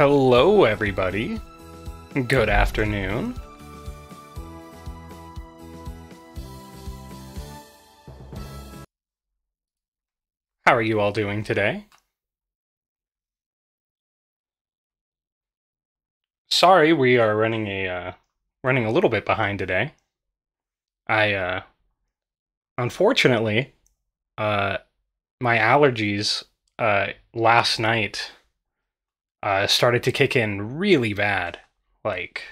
Hello, everybody. Good afternoon. How are you all doing today? Sorry, we are running a uh, running a little bit behind today. I uh, unfortunately, uh, my allergies uh, last night uh, started to kick in really bad, like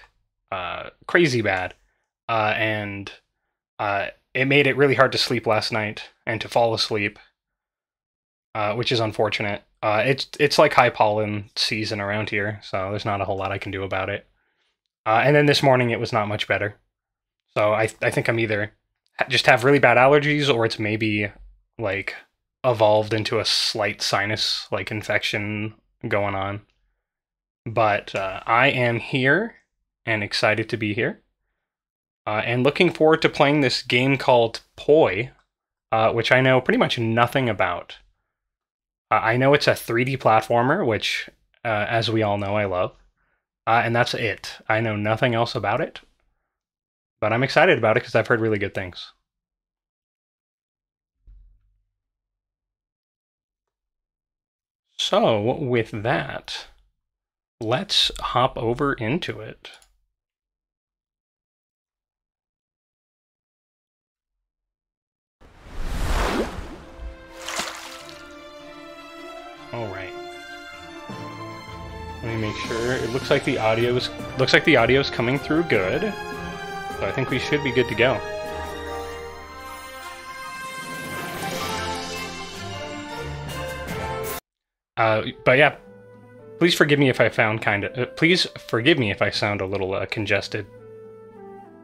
uh, crazy bad, uh, and uh, it made it really hard to sleep last night and to fall asleep, uh, which is unfortunate. Uh, it's it's like high pollen season around here, so there's not a whole lot I can do about it. Uh, and then this morning it was not much better, so I I think I'm either just have really bad allergies or it's maybe like evolved into a slight sinus like infection going on. But uh, I am here and excited to be here. Uh, and looking forward to playing this game called Poi, uh, which I know pretty much nothing about. Uh, I know it's a 3D platformer, which, uh, as we all know, I love. Uh, and that's it. I know nothing else about it. But I'm excited about it because I've heard really good things. So, with that, let's hop over into it. All right. Let me make sure. It looks like the audio's looks like the audio's coming through good. So I think we should be good to go. Uh, but yeah, please forgive me if I found kind of. Uh, please forgive me if I sound a little uh, congested.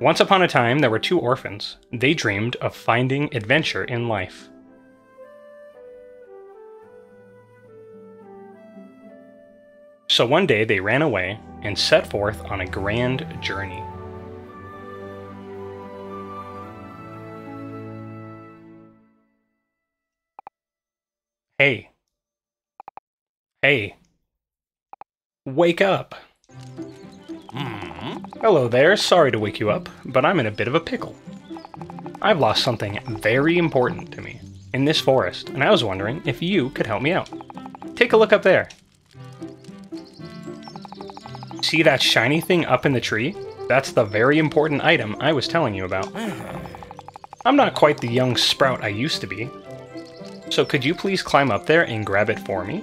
Once upon a time, there were two orphans. They dreamed of finding adventure in life. So one day they ran away and set forth on a grand journey. Hey. Hey. Wake up. Hello there, sorry to wake you up, but I'm in a bit of a pickle. I've lost something very important to me in this forest, and I was wondering if you could help me out. Take a look up there. See that shiny thing up in the tree? That's the very important item I was telling you about. I'm not quite the young sprout I used to be. So could you please climb up there and grab it for me?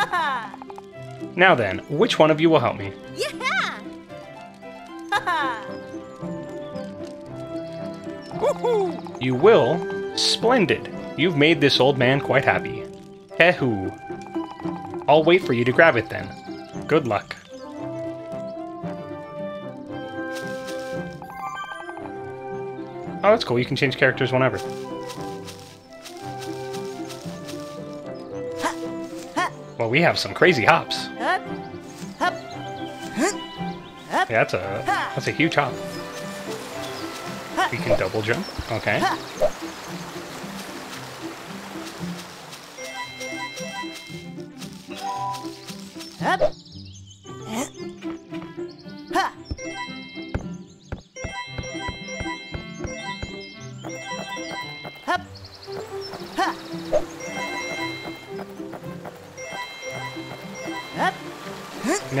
Now then, which one of you will help me? Yeah! You will? Splendid. You've made this old man quite happy. Hehoo. I'll wait for you to grab it then. Good luck. Oh, that's cool. You can change characters whenever. Well, we have some crazy hops. Yeah, that's a that's a huge hop. We can double jump. Okay. hup.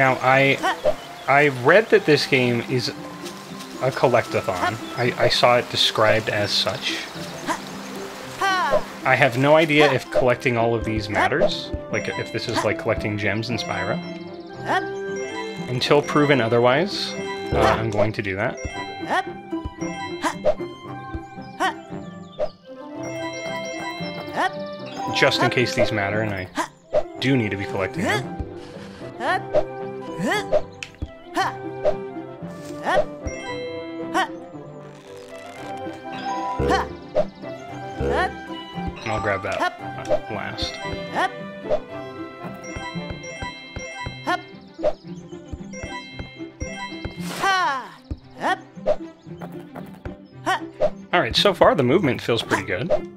Now I I read that this game is a collectathon. I, I saw it described as such. I have no idea if collecting all of these matters. Like if this is like collecting gems in Spyro. Until proven otherwise, uh, I'm going to do that. Just in case these matter and I do need to be collecting them. I'll grab that last. Alright, so far the movement feels pretty good.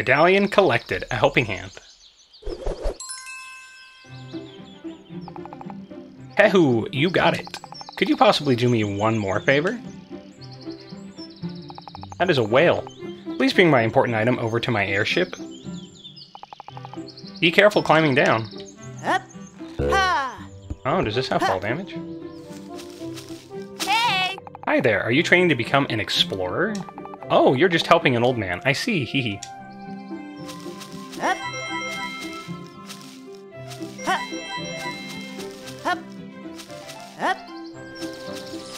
Medallion collected. A helping hand. Hehu, you got it. Could you possibly do me one more favor? That is a whale. Please bring my important item over to my airship. Be careful climbing down. Up. Ha. Oh, does this have fall damage? Hey. Hi there, are you training to become an explorer? Oh, you're just helping an old man. I see, hee hee.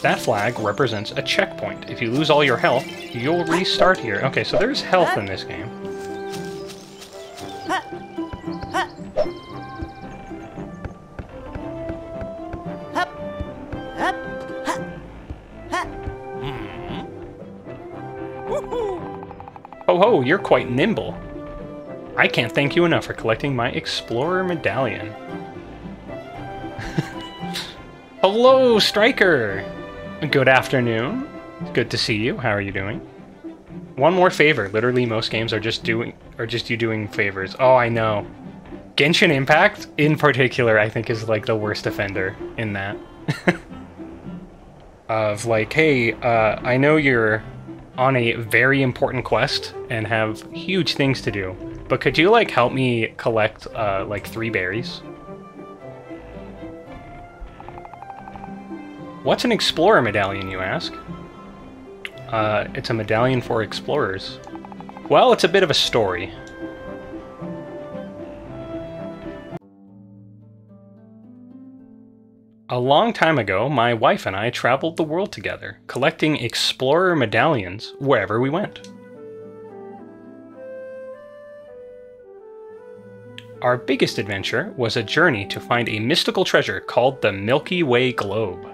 That flag represents a checkpoint. If you lose all your health, you'll restart here. Okay, so there's health in this game. Ha. Ho ho, you're quite nimble. I can't thank you enough for collecting my Explorer Medallion. Hello, Striker! Good afternoon. Good to see you. How are you doing? One more favor. Literally, most games are just doing are just you doing favors. Oh, I know. Genshin Impact, in particular, I think is like the worst offender in that. of like, hey, uh, I know you're on a very important quest and have huge things to do, but could you like help me collect uh, like three berries? What's an explorer medallion, you ask? Uh, it's a medallion for explorers. Well, it's a bit of a story. A long time ago, my wife and I traveled the world together, collecting explorer medallions wherever we went. Our biggest adventure was a journey to find a mystical treasure called the Milky Way Globe.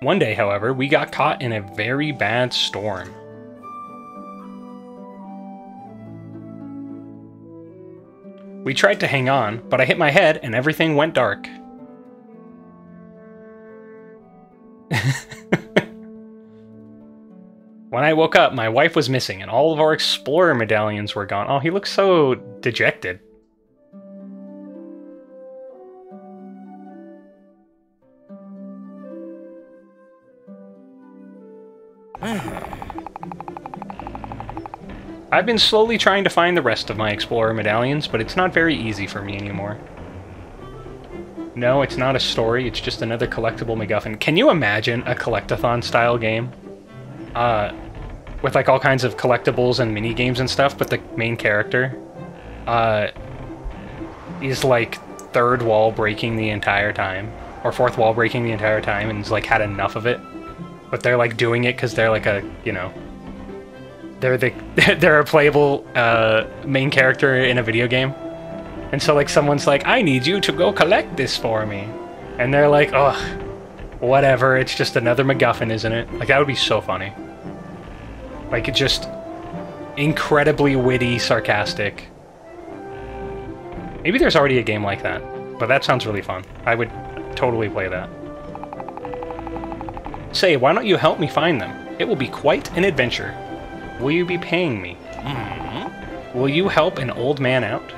One day, however, we got caught in a very bad storm. We tried to hang on, but I hit my head and everything went dark. when I woke up, my wife was missing and all of our explorer medallions were gone. Oh, he looks so dejected. I've been slowly trying to find the rest of my Explorer medallions, but it's not very easy for me anymore. No, it's not a story, it's just another collectible MacGuffin. Can you imagine a collectathon style game? Uh, with like all kinds of collectibles and mini games and stuff, but the main character uh, is like third wall breaking the entire time, or fourth wall breaking the entire time, and has like had enough of it. But they're like doing it because they're like a, you know, they're the they're a playable uh, main character in a video game, and so like someone's like, I need you to go collect this for me, and they're like, ugh, whatever. It's just another MacGuffin, isn't it? Like that would be so funny. Like it just incredibly witty, sarcastic. Maybe there's already a game like that, but that sounds really fun. I would totally play that. Say, why don't you help me find them? It will be quite an adventure. Will you be paying me? Mm-hmm. Will you help an old man out?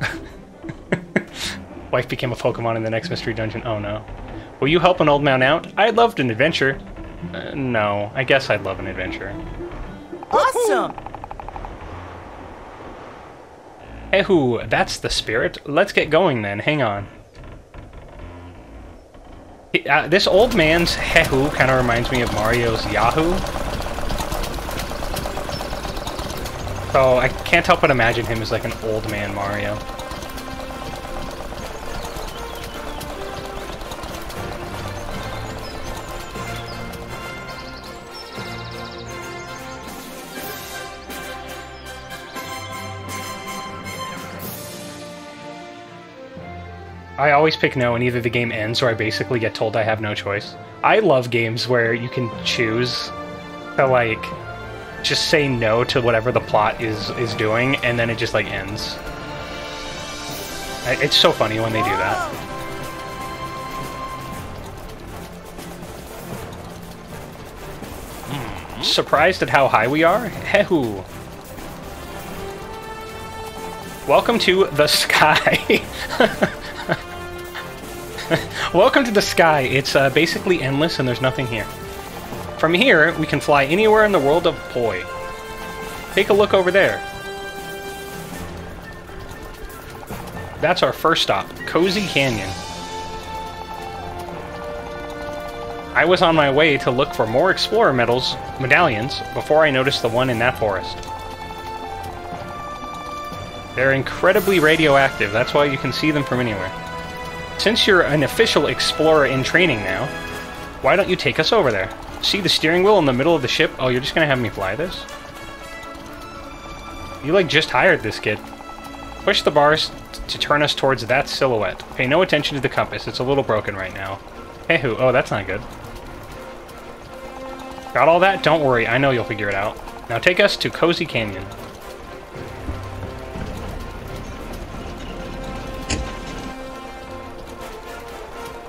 Wife became a Pokemon in the next mystery dungeon. Oh no. Will you help an old man out? I'd love an adventure. Uh, no, I guess I'd love an adventure. Awesome. Ehoo, that's the spirit. Let's get going then. Hang on. Uh, this old man's Hehu kind of reminds me of Mario's Yahoo. So I can't help but imagine him as like an old man Mario. I always pick no, and either the game ends or I basically get told I have no choice. I love games where you can choose to like just say no to whatever the plot is is doing, and then it just like ends. It's so funny when they do that. Hmm. Surprised at how high we are? Hehu. Welcome to the sky. Welcome to the sky. It's uh, basically endless and there's nothing here. From here, we can fly anywhere in the world of Poi. Take a look over there. That's our first stop, Cozy Canyon. I was on my way to look for more Explorer medals, medallions, before I noticed the one in that forest. They're incredibly radioactive, that's why you can see them from anywhere. Since you're an official Explorer in training now, why don't you take us over there? See the steering wheel in the middle of the ship? Oh, you're just gonna have me fly this? You, like, just hired this kid. Push the bars to turn us towards that silhouette. Pay no attention to the compass, it's a little broken right now. Hey who? Oh, that's not good. Got all that? Don't worry, I know you'll figure it out. Now take us to Cozy Canyon.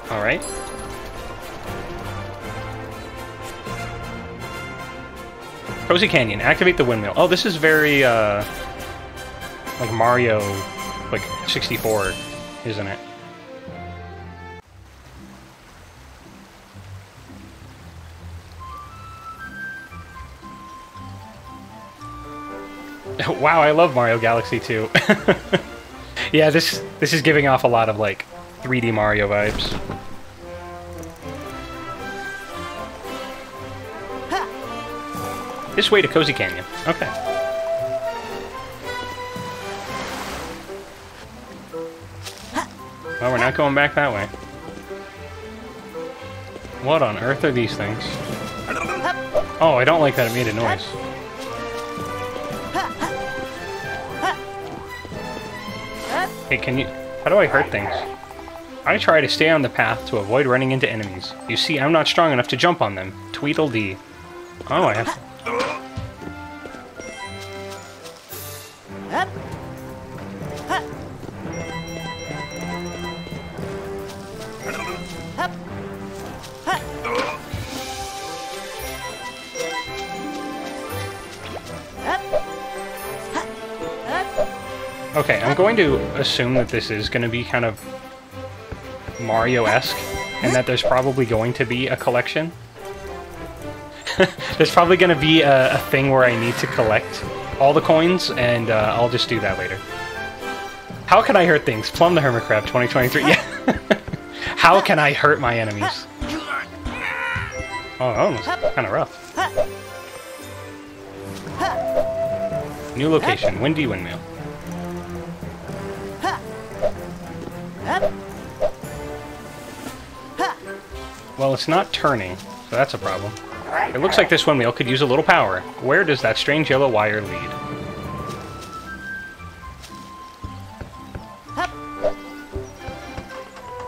Alright. Cozy Canyon, activate the windmill. Oh, this is very, uh... Like Mario, like 64, isn't it? wow, I love Mario Galaxy 2. yeah, this this is giving off a lot of like 3D Mario vibes. This way to Cozy Canyon. Okay. Well, we're not going back that way. What on earth are these things? Oh, I don't like that it made a noise. Hey, can you... How do I hurt things? I try to stay on the path to avoid running into enemies. You see, I'm not strong enough to jump on them. Tweedledee. Oh, I have... Okay, I'm going to assume that this is going to be kind of Mario-esque, and that there's probably going to be a collection. There's probably going to be a, a, thing where I need to collect all the coins, and uh, I'll just do that later. How can I hurt things? Plum the Hermit Crab 2023. Yeah. How can I hurt my enemies? Oh, that was kind of rough. New location, Windy Windmill. Well, it's not turning, so that's a problem. It looks like this windmill could use a little power. Where does that strange yellow wire lead?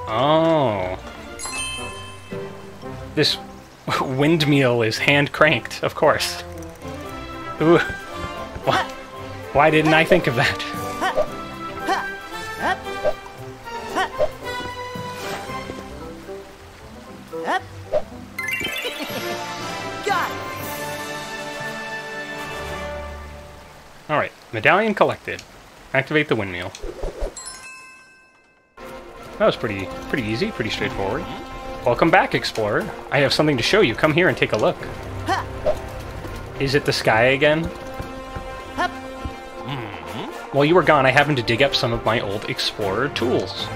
Oh. This windmill is hand-cranked, of course. Ooh. Why didn't I think of that? Medallion collected. Activate the windmill. That was pretty pretty easy, pretty straightforward. Welcome back, Explorer. I have something to show you. Come here and take a look. Is it the sky again? Hmm. While you were gone, I happened to dig up some of my old Explorer tools.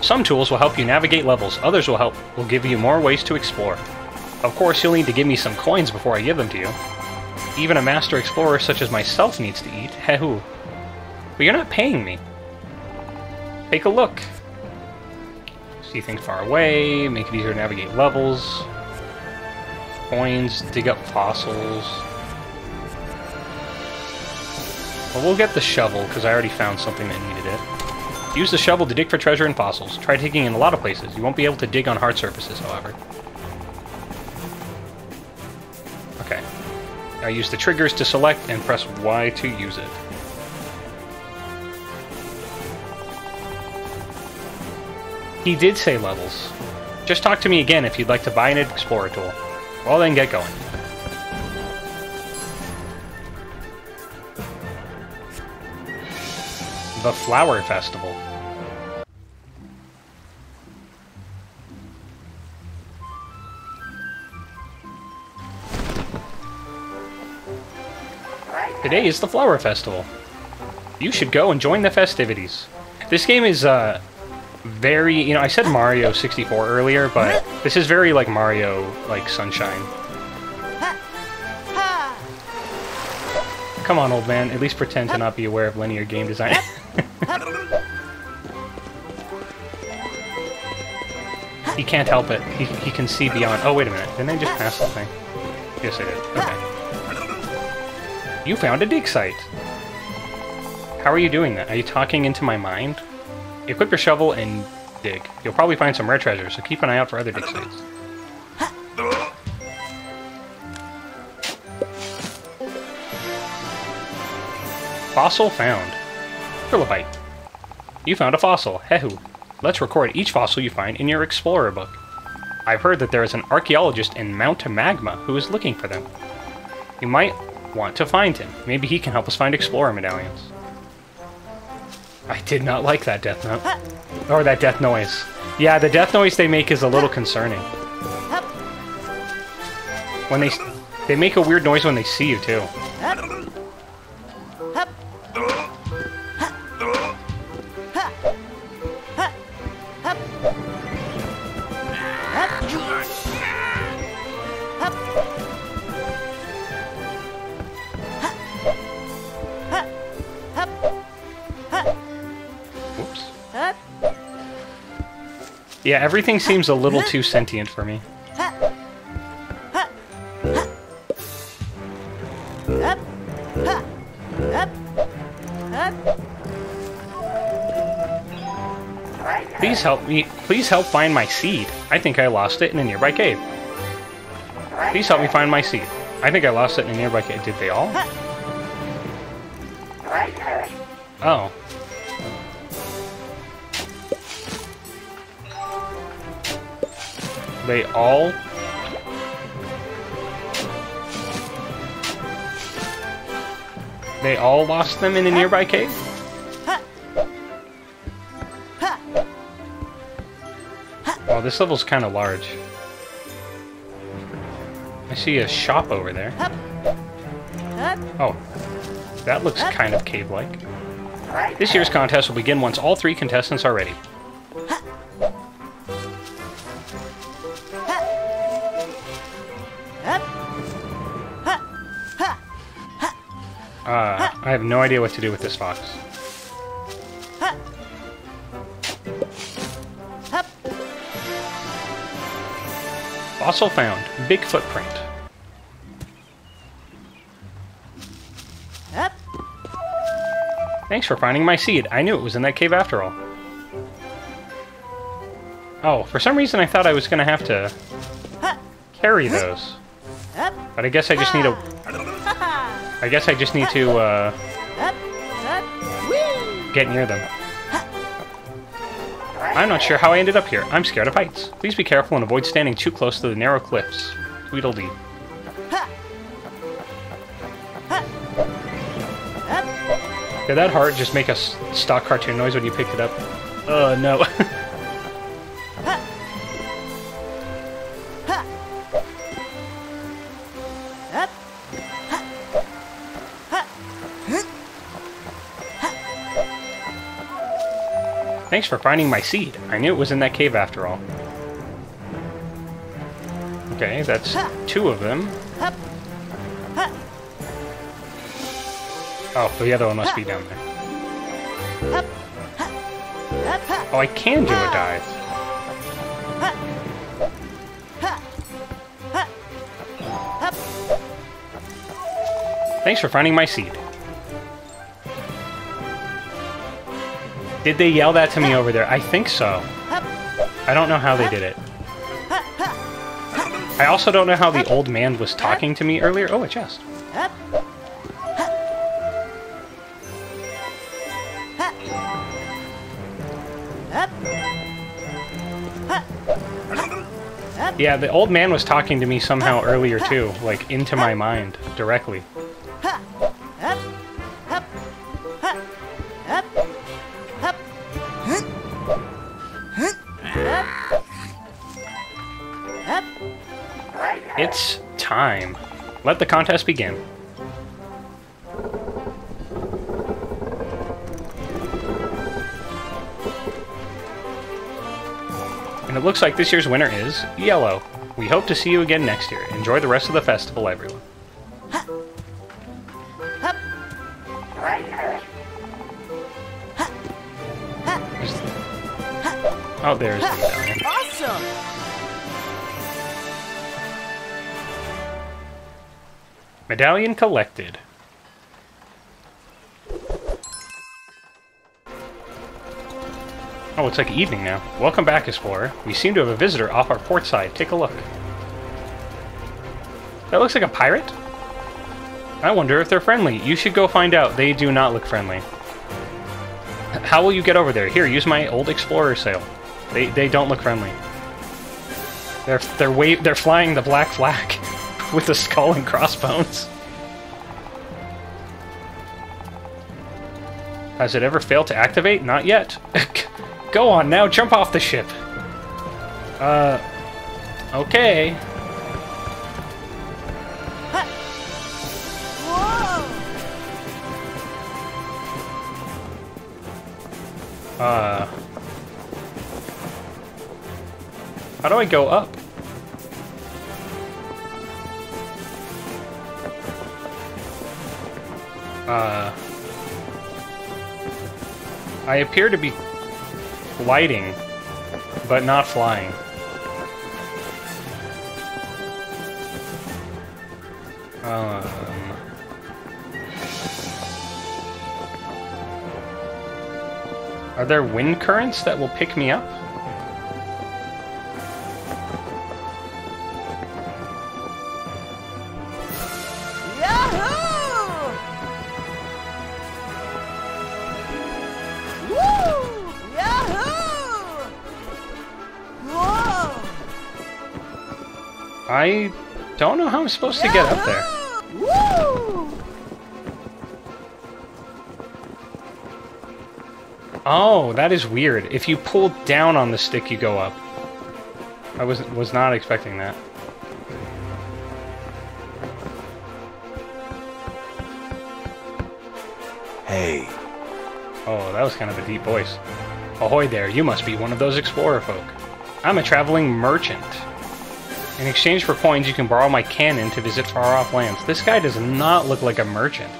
Some tools will help you navigate levels, others will help will give you more ways to explore. Of course, you'll need to give me some coins before I give them to you. Even a master explorer such as myself needs to eat. Hehu. But you're not paying me. Take a look. See things far away, make it easier to navigate levels. Coins, dig up fossils. Well, we'll get the shovel, because I already found something that needed it. Use the shovel to dig for treasure and fossils. Try digging in a lot of places. You won't be able to dig on hard surfaces, however. I use the triggers to select and press Y to use it. He did say levels. Just talk to me again if you'd like to buy an Explorer tool. Well then, get going. The Flower Festival. Today is the Flower Festival. You should go and join the festivities. This game is uh, very, you know, I said Mario 64 earlier, but this is very like Mario, like Sunshine. Come on, old man, at least pretend to not be aware of linear game design. he can't help it. He, he can see beyond. Oh, wait a minute. Didn't I just pass the thing? Yes, I did. Okay. You found a dig site. How are you doing that? Are you talking into my mind? Equip your shovel and dig. You'll probably find some rare treasure, so keep an eye out for other dig sites. Fossil found. Trilobite. You found a fossil. Hehu. Let's record each fossil you find in your Explorer book. I've heard that there is an archaeologist in Mount Magma who is looking for them. You might want to find him. Maybe he can help us find Explorer medallions. I did not like that death note. Or that death noise. Yeah, the death noise they make is a little concerning. When they they make a weird noise when they see you too. Yeah, everything seems a little too sentient for me. Please help me. Please help find my seed. I think I lost it in a nearby cave. Please help me find my seed. I think I lost it in a nearby cave. Did they all? Oh. They all... They all lost them in a nearby cave? Oh, this level's kind of large. I see a shop over there. Oh, that looks kind of cave-like. This year's contest will begin once all three contestants are ready. Have no idea what to do with this fox. Fossil found. Big footprint. Thanks for finding my seed. I knew it was in that cave after all. Oh, for some reason I thought I was going to have to carry those. But I guess I just need to... I guess I just need to, uh... Get near them. I'm not sure how I ended up here. I'm scared of heights. Please be careful and avoid standing too close to the narrow cliffs. Tweedledee. Did that heart just make a stock cartoon noise when you picked it up? Oh, no. Thanks for finding my seed. I knew it was in that cave after all. Okay, that's two of them. Oh, the other one must be down there. Oh, I can do a dive. Thanks for finding my seed. Did they yell that to me over there? I think so. I don't know how they did it. I also don't know how the old man was talking to me earlier. Oh, a chest. Yeah, the old man was talking to me somehow earlier too, like into my mind directly. Let the contest begin. And it looks like this year's winner is Yellow. We hope to see you again next year. Enjoy the rest of the festival, everyone. Medallion collected. Oh, it's like evening now. Welcome back, Explorer. We seem to have a visitor off our port side. Take a look. That looks like a pirate? I wonder if they're friendly. You should go find out. They do not look friendly. How will you get over there? Here, use my old Explorer sail. They, they don't look friendly. They're they're wave they're flying the black flag with the skull and crossbones. Has it ever failed to activate? Not yet. Go on now, jump off the ship. Uh, okay. Uh, how do I go up? Uh, I appear to be gliding, but not flying. Um, are there wind currents that will pick me up? I don't know how I'm supposed to get up there. Oh, that is weird. If you pull down on the stick, you go up. I was was not expecting that. Hey, Oh, that was kind of a deep voice. Ahoy there, you must be one of those explorer folk. I'm a traveling merchant. In exchange for coins, you can borrow my cannon to visit far-off lands. This guy does not look like a merchant.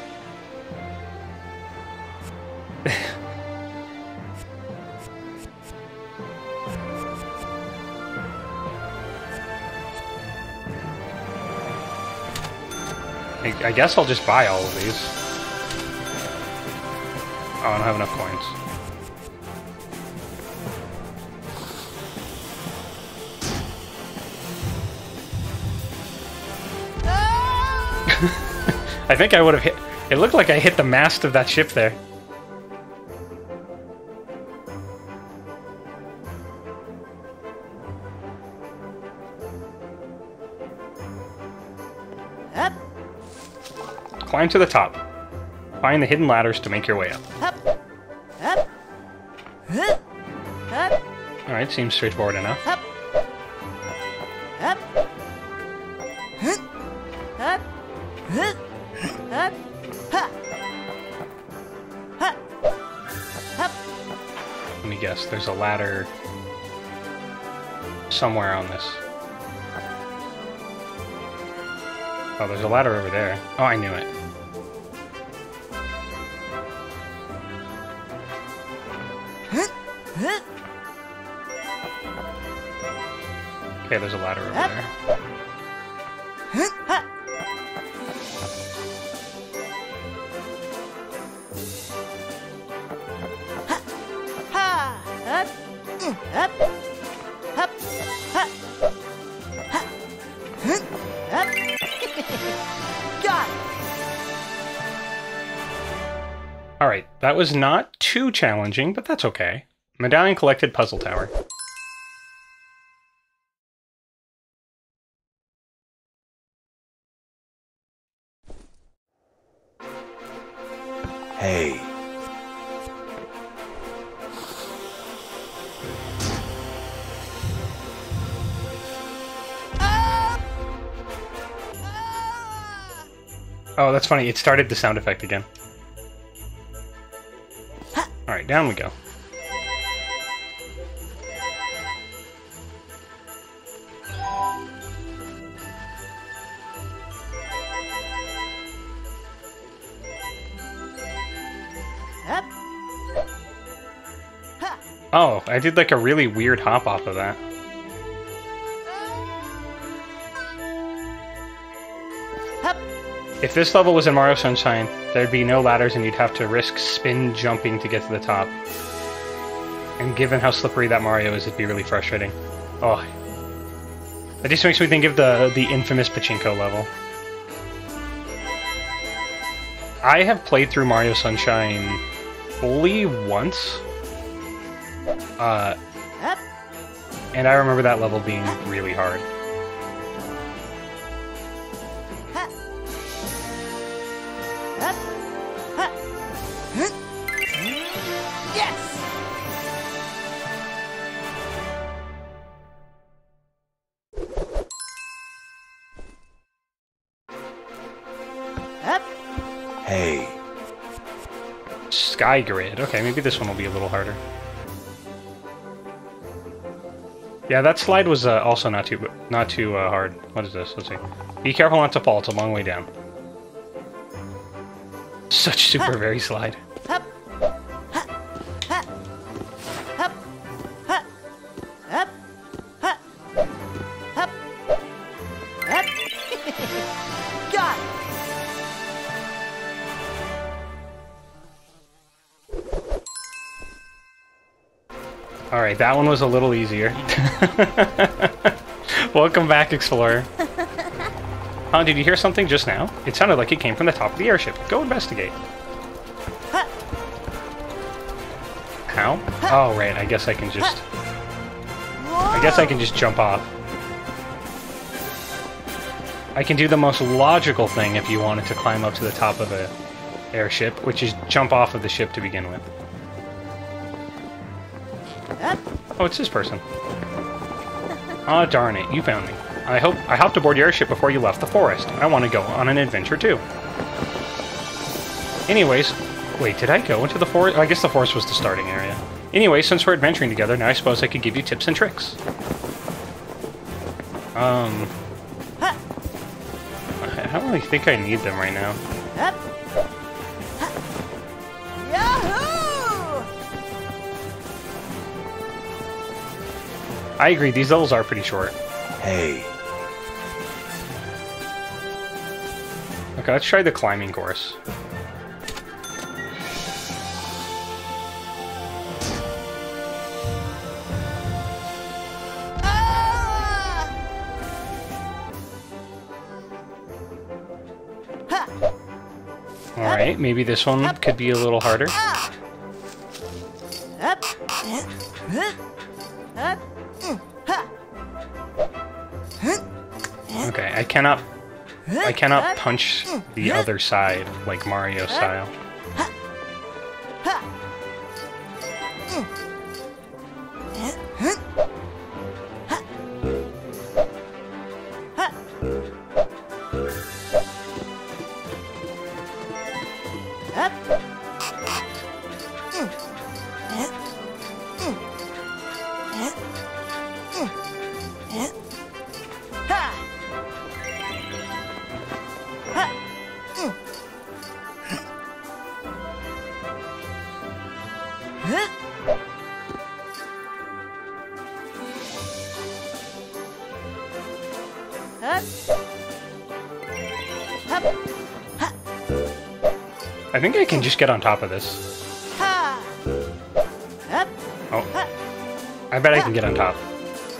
I, guess I'll just buy all of these. Oh, I don't have enough coins. I think I would have hit. It looked like I hit the mast of that ship there. Up, Climb to the top. Find the hidden ladders to make your way up. up, up, up, Alright, seems straightforward enough. There's a ladder somewhere on this. Oh, there's a ladder over there. Oh, I knew it. that was not too challenging, but that's okay. Medallion Collected Puzzle Tower. Hey. Oh, that's funny. It started the sound effect again. Alright, down we go. Up. Oh, I did like a really weird hop off of that. If this level was in Mario Sunshine, there'd be no ladders and you'd have to risk spin jumping to get to the top. And given how slippery that Mario is, it'd be really frustrating. Oh. That just makes me think of the, the infamous Pachinko level. I have played through Mario Sunshine fully once. Uh, and I remember that level being really hard. Grid. Okay, maybe this one will be a little harder. Yeah, that slide was uh, also not too not too uh, hard. What is this? Let's see. Be careful not to fall. It's a long way down. Such super very slide. Right, that one was a little easier. Welcome back, Explorer. Huh, did you hear something just now? It sounded like it came from the top of the airship. Go investigate. How? Oh, right, I guess I can just... I guess I can just jump off. I can do the most logical thing if you wanted to climb up to the top of a airship, which is jump off of the ship to begin with. Oh, it's this person. Ah, darn it, you found me. I hope I hopped aboard your airship before you left the forest. I want to go on an adventure too. Anyways, wait, did I go into the forest? I guess the forest was the starting area. Anyway, since we're adventuring together, now I suppose I could give you tips and tricks. Um. I don't really think I need them right now. I agree, these levels are pretty short. hey, Okay, let's try the climbing course. Ah! Ha. Alright, maybe this one could be a little harder. Cannot I cannot punch the other side like Mario style. Just get on top of this. Oh, I bet I can get on top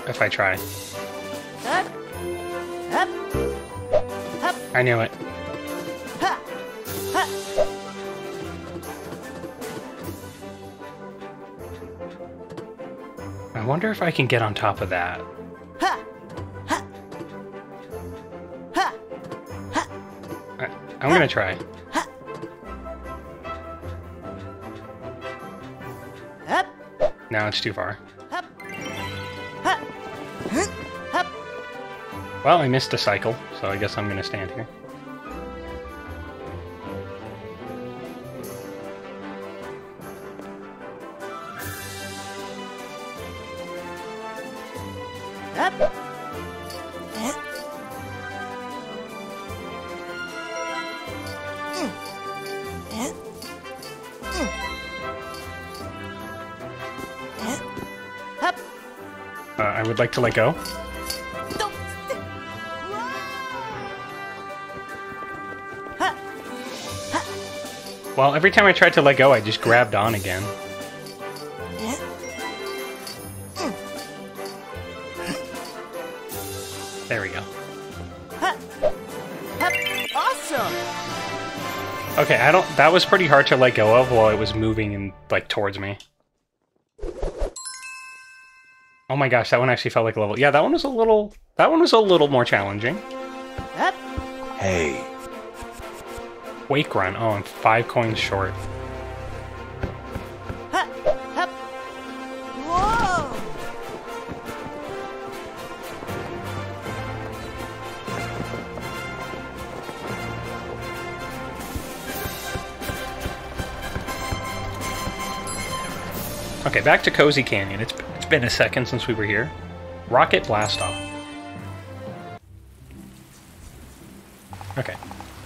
if I try. I knew it. I wonder if I can get on top of that. Ha. Ha. Ha. I, I'm gonna try. No, it's too far. Up. Ha. Huh? Up. Well, I missed a cycle, so I guess I'm gonna stand here. Would like to let go. Well, every time I tried to let go, I just grabbed on again. There we go. Awesome. Okay, I don't. That was pretty hard to let go of while it was moving and like towards me. Oh my gosh, that one actually felt like a level. Yeah, that one was a little. That one was a little more challenging. Up. Hey. Wake run. Oh, I'm five coins short. Ha. Up. Okay, back to Cozy Canyon. It's it's been a second since we were here. Rocket blast off. Okay.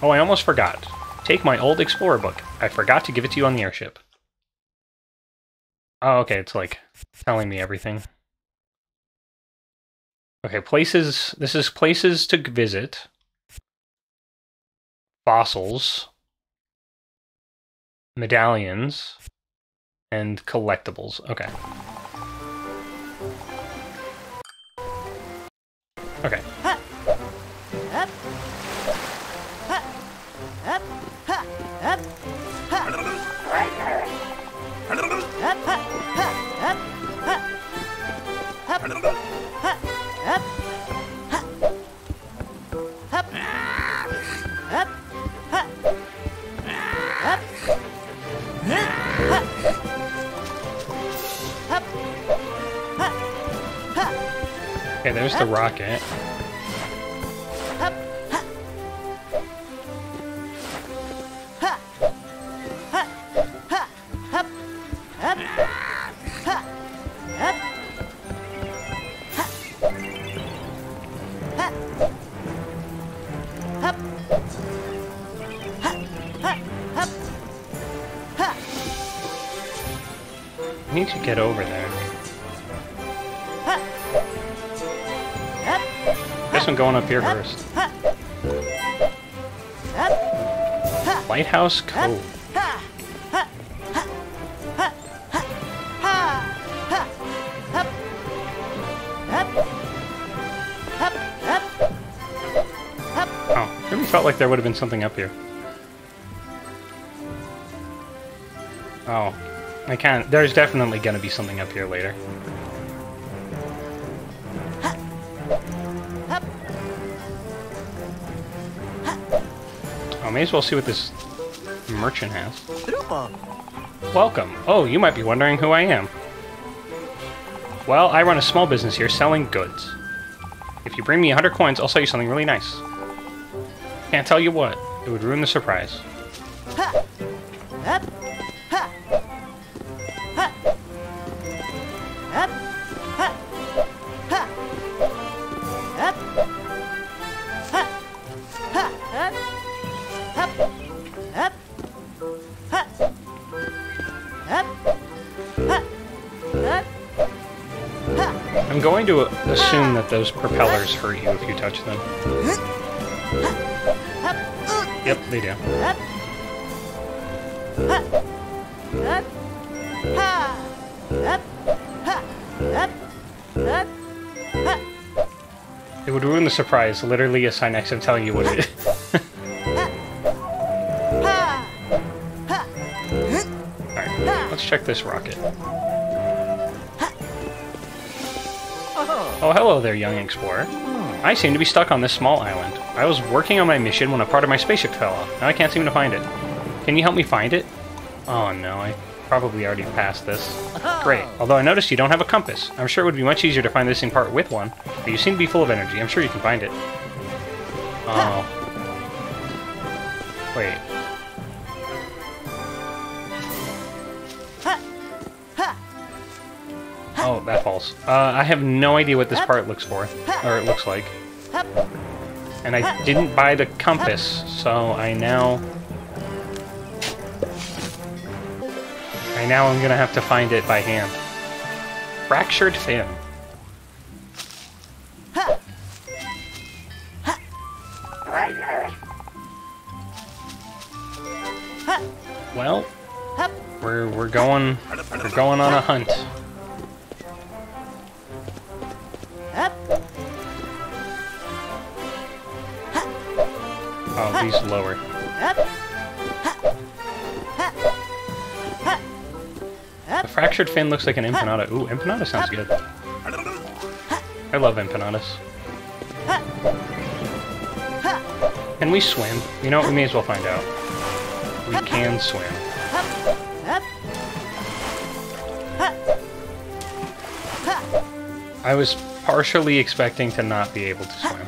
Oh, I almost forgot. Take my old explorer book. I forgot to give it to you on the airship. Oh, okay. It's like telling me everything. Okay, places. This is places to visit. Fossils. Medallions and collectibles. Okay. Okay. Okay, there's the rocket. Here first. Ha. Up. Ha. Lighthouse Cove. Oh, really felt like there would have been something up here. Oh, I can't. There's definitely going to be something up here later. I may as well see what this merchant has. Welcome. Oh, you might be wondering who I am. Well, I run a small business here selling goods. If you bring me 100 coins, I'll sell you something really nice. Can't tell you what. It would ruin the surprise. Those propellers hurt you if you touch them. Yep, they do. It would ruin the surprise, literally a sign next it telling you what it is. Alright, let's check this rocket. Oh, hello there, young explorer. I seem to be stuck on this small island. I was working on my mission when a part of my spaceship fell off. Now I can't seem to find it. Can you help me find it? Oh no, I probably already passed this. Great. Although I noticed you don't have a compass. I'm sure it would be much easier to find this in part with one. But you seem to be full of energy. I'm sure you can find it. Oh. I have no idea what this part looks for, or it looks like. And I didn't buy the compass, so I now... I now I'm gonna have to find it by hand. Fractured fin. Fractured fin looks like an empanada. Ooh, empanada sounds good. I love empanadas. Can we swim? You know what? We may as well find out. We can swim. I was partially expecting to not be able to swim.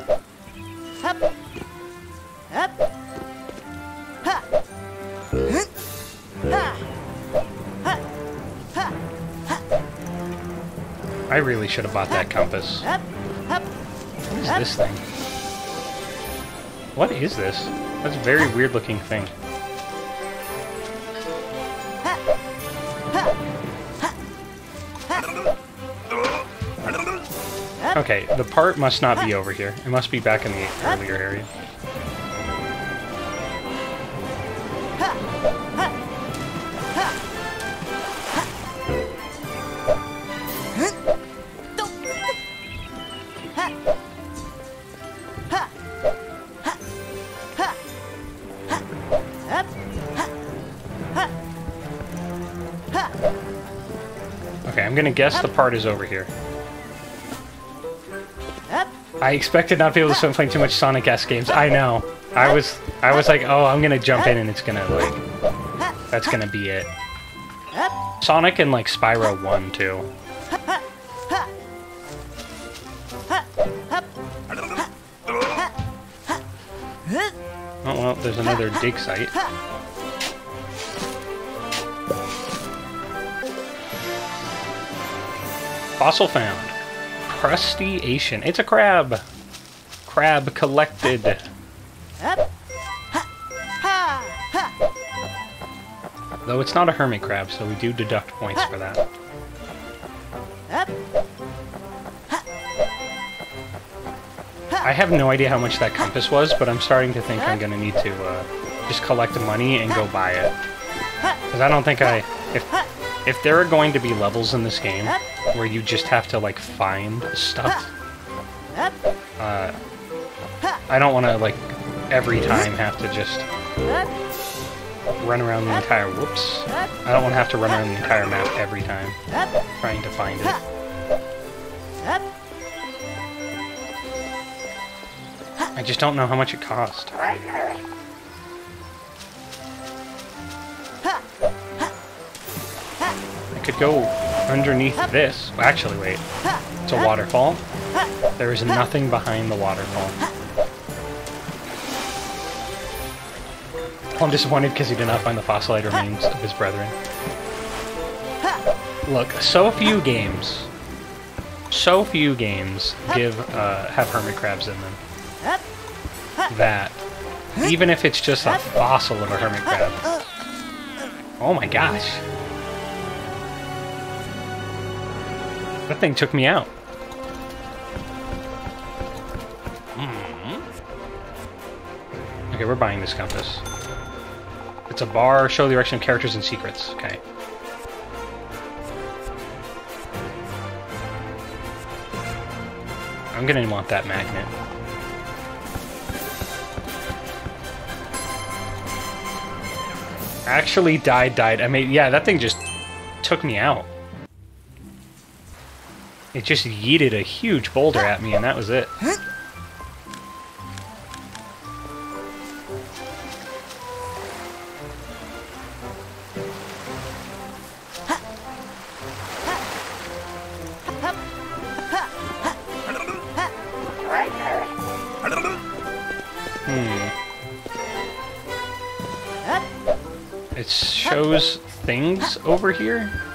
Should have bought that compass. What is this thing? What is this? That's a very weird looking thing. Okay, the part must not be over here. It must be back in the earlier area. Guess the part is over here. I expected not to be able to swim playing too much Sonic S games. I know. I was I was like, oh, I'm gonna jump in and it's gonna like that's gonna be it. Sonic and like Spyro 1 too. Oh well, there's another dig site. Fossil found. Crustacean. It's a crab. Crab collected. Though it's not a hermit crab, so we do deduct points for that. I have no idea how much that compass was, but I'm starting to think I'm gonna need to uh, just collect money and go buy it. Because I don't think I... If, if there are going to be levels in this game where you just have to, like, find stuff, uh, I don't want to, like, every time have to just run around the entire... Whoops. I don't want to have to run around the entire map every time trying to find it. I just don't know how much it cost. Could go underneath this. Actually, wait. It's a waterfall. There is nothing behind the waterfall. I'm disappointed because he did not find the fossilized remains of his brethren. Look, so few games, so few games give uh, have hermit crabs in them that even if it's just a fossil of a hermit crab. Oh my gosh. That thing took me out. Hmm. Okay, we're buying this compass. It's a bar, show the direction of characters and secrets. Okay. I'm gonna want that magnet. Actually died, died. I mean, yeah, that thing just took me out. It just yeeted a huge boulder at me, and that was it. Hmm. It shows things over here.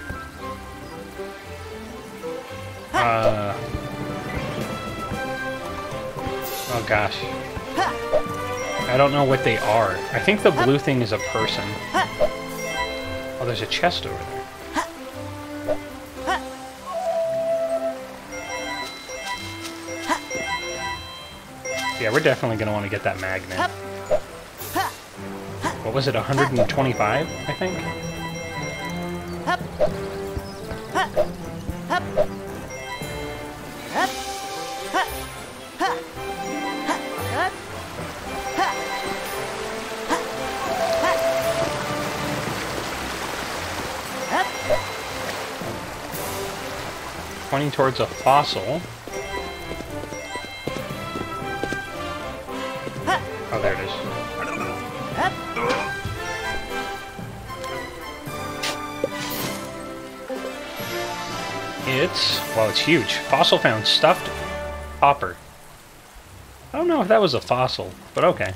Gosh. I don't know what they are. I think the blue thing is a person. Oh, there's a chest over there. Yeah, we're definitely gonna want to get that magnet. What was it, 125, I think? Pointing towards a fossil. Oh, there it is. It's, well, it's huge. Fossil found stuffed hopper. I don't know if that was a fossil, but okay.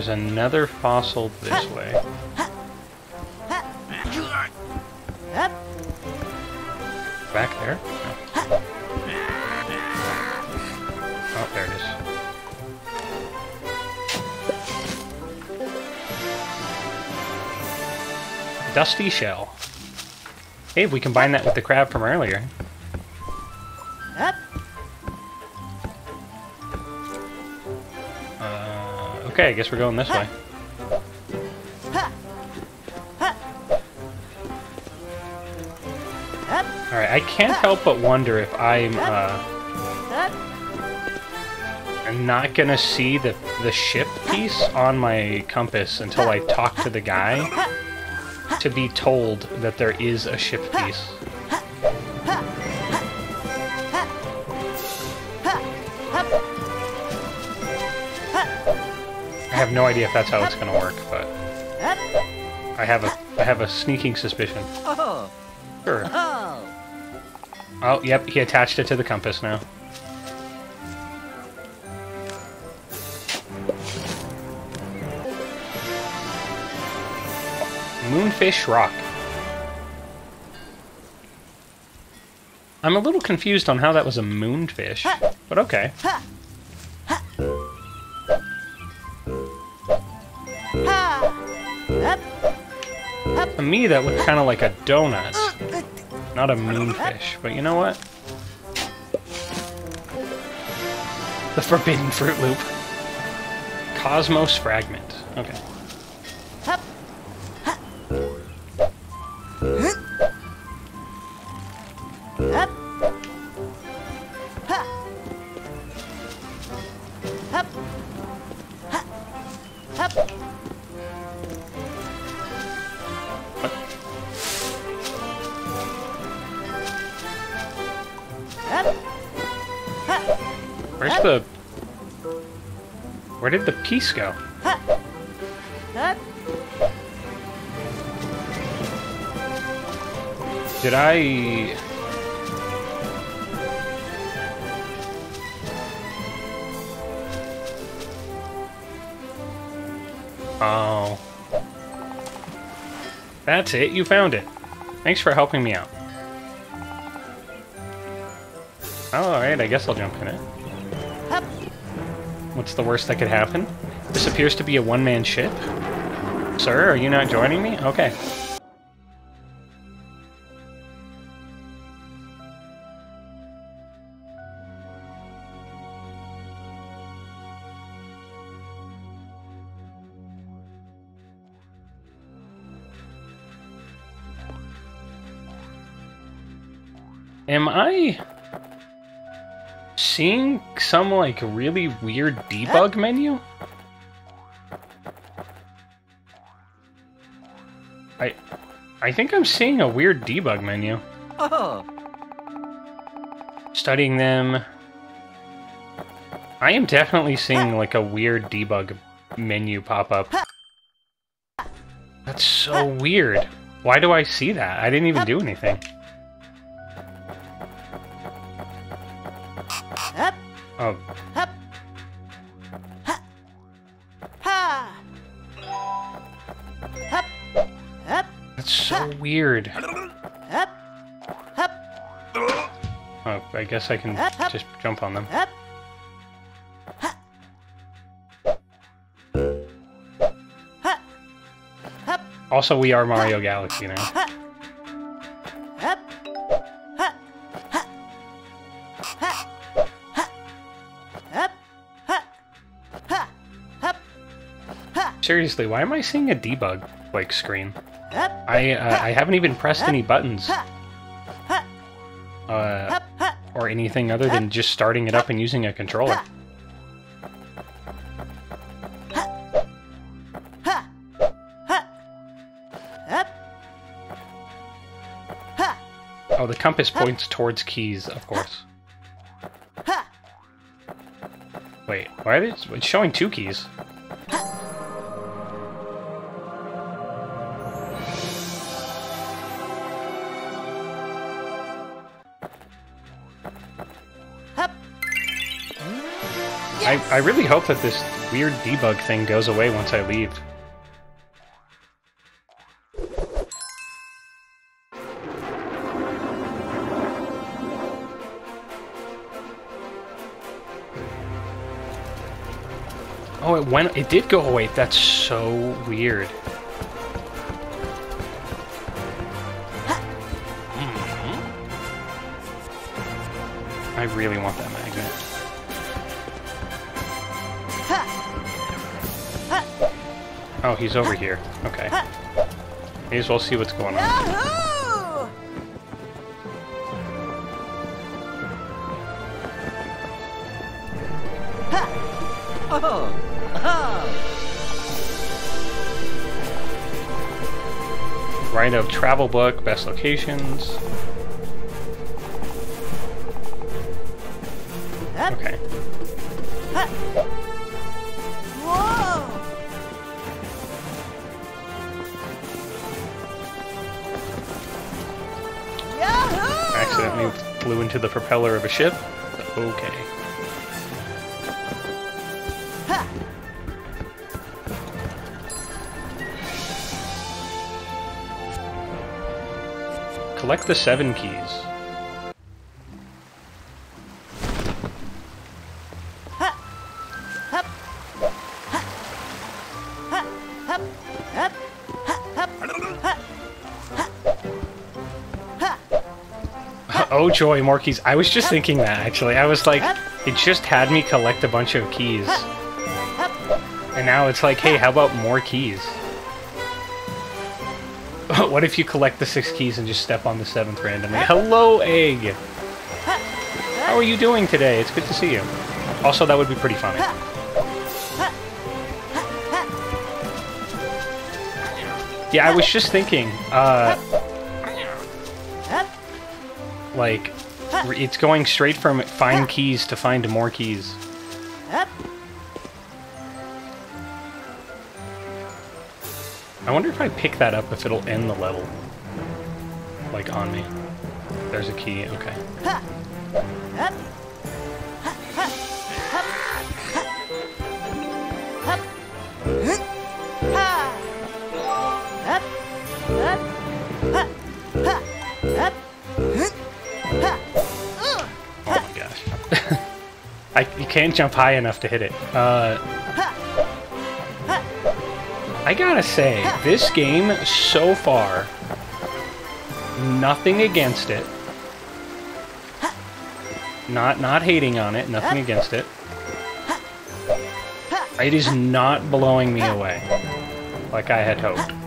There's another fossil this way. Back there? No. Oh, there it is. Dusty shell. Hey, we combine that with the crab from earlier. Okay, I guess we're going this way. Alright, I can't help but wonder if I'm, uh, I'm not gonna see the, the ship piece on my compass until I talk to the guy to be told that there is a ship piece. I have no idea if that's how it's gonna work, but I have a I have a sneaking suspicion. Sure. Oh, yep, he attached it to the compass now. Moonfish Rock. I'm a little confused on how that was a moonfish, but okay. To me, that looked kind of like a donut, uh, not a moonfish. But you know what? The Forbidden Fruit Loop. Cosmos Fragment. Okay. Where did piece go? Did I... Oh. That's it, you found it. Thanks for helping me out. Alright, I guess I'll jump in it. What's the worst that could happen? This appears to be a one-man ship. Sir, are you not joining me? Okay. Like a really weird debug menu? I I think I'm seeing a weird debug menu. Oh, Studying them. I am definitely seeing like a weird debug menu pop up. That's so weird. Why do I see that? I didn't even do anything. Oh. Hup. Ha. Ha. Hup. Hup. That's so ha. weird. Hup. Hup. Oh, I guess I can Hup. just jump on them. Hup. Also, we are Mario Galaxy now. Seriously, why am I seeing a debug like screen? I uh, I haven't even pressed any buttons uh, or anything other than just starting it up and using a controller. Oh, the compass points towards keys, of course. Wait, why are they? It's showing two keys. I, really hope that this weird debug thing goes away once I leave. Oh, it went. It did go away. That's so weird. Mhm. I really want that Oh, he's over here. Okay. May as well see what's going on. Oh. Oh. A travel book, best locations. Accidentally flew into the propeller of a ship. Okay. Collect the seven keys. Joy, more keys. I was just thinking that actually. I was like, it just had me collect a bunch of keys. And now it's like, hey, how about more keys? what if you collect the six keys and just step on the seventh randomly? Hello, egg! How are you doing today? It's good to see you. Also, that would be pretty funny. Yeah, I was just thinking, uh. Like, it's going straight from find keys to find more keys. I wonder if I pick that up, if it'll end the level. Like, on me. There's a key, okay. Can't jump high enough to hit it. Uh. I gotta say, this game so far, nothing against it. Not not hating on it, nothing against it. It is not blowing me away like I had hoped.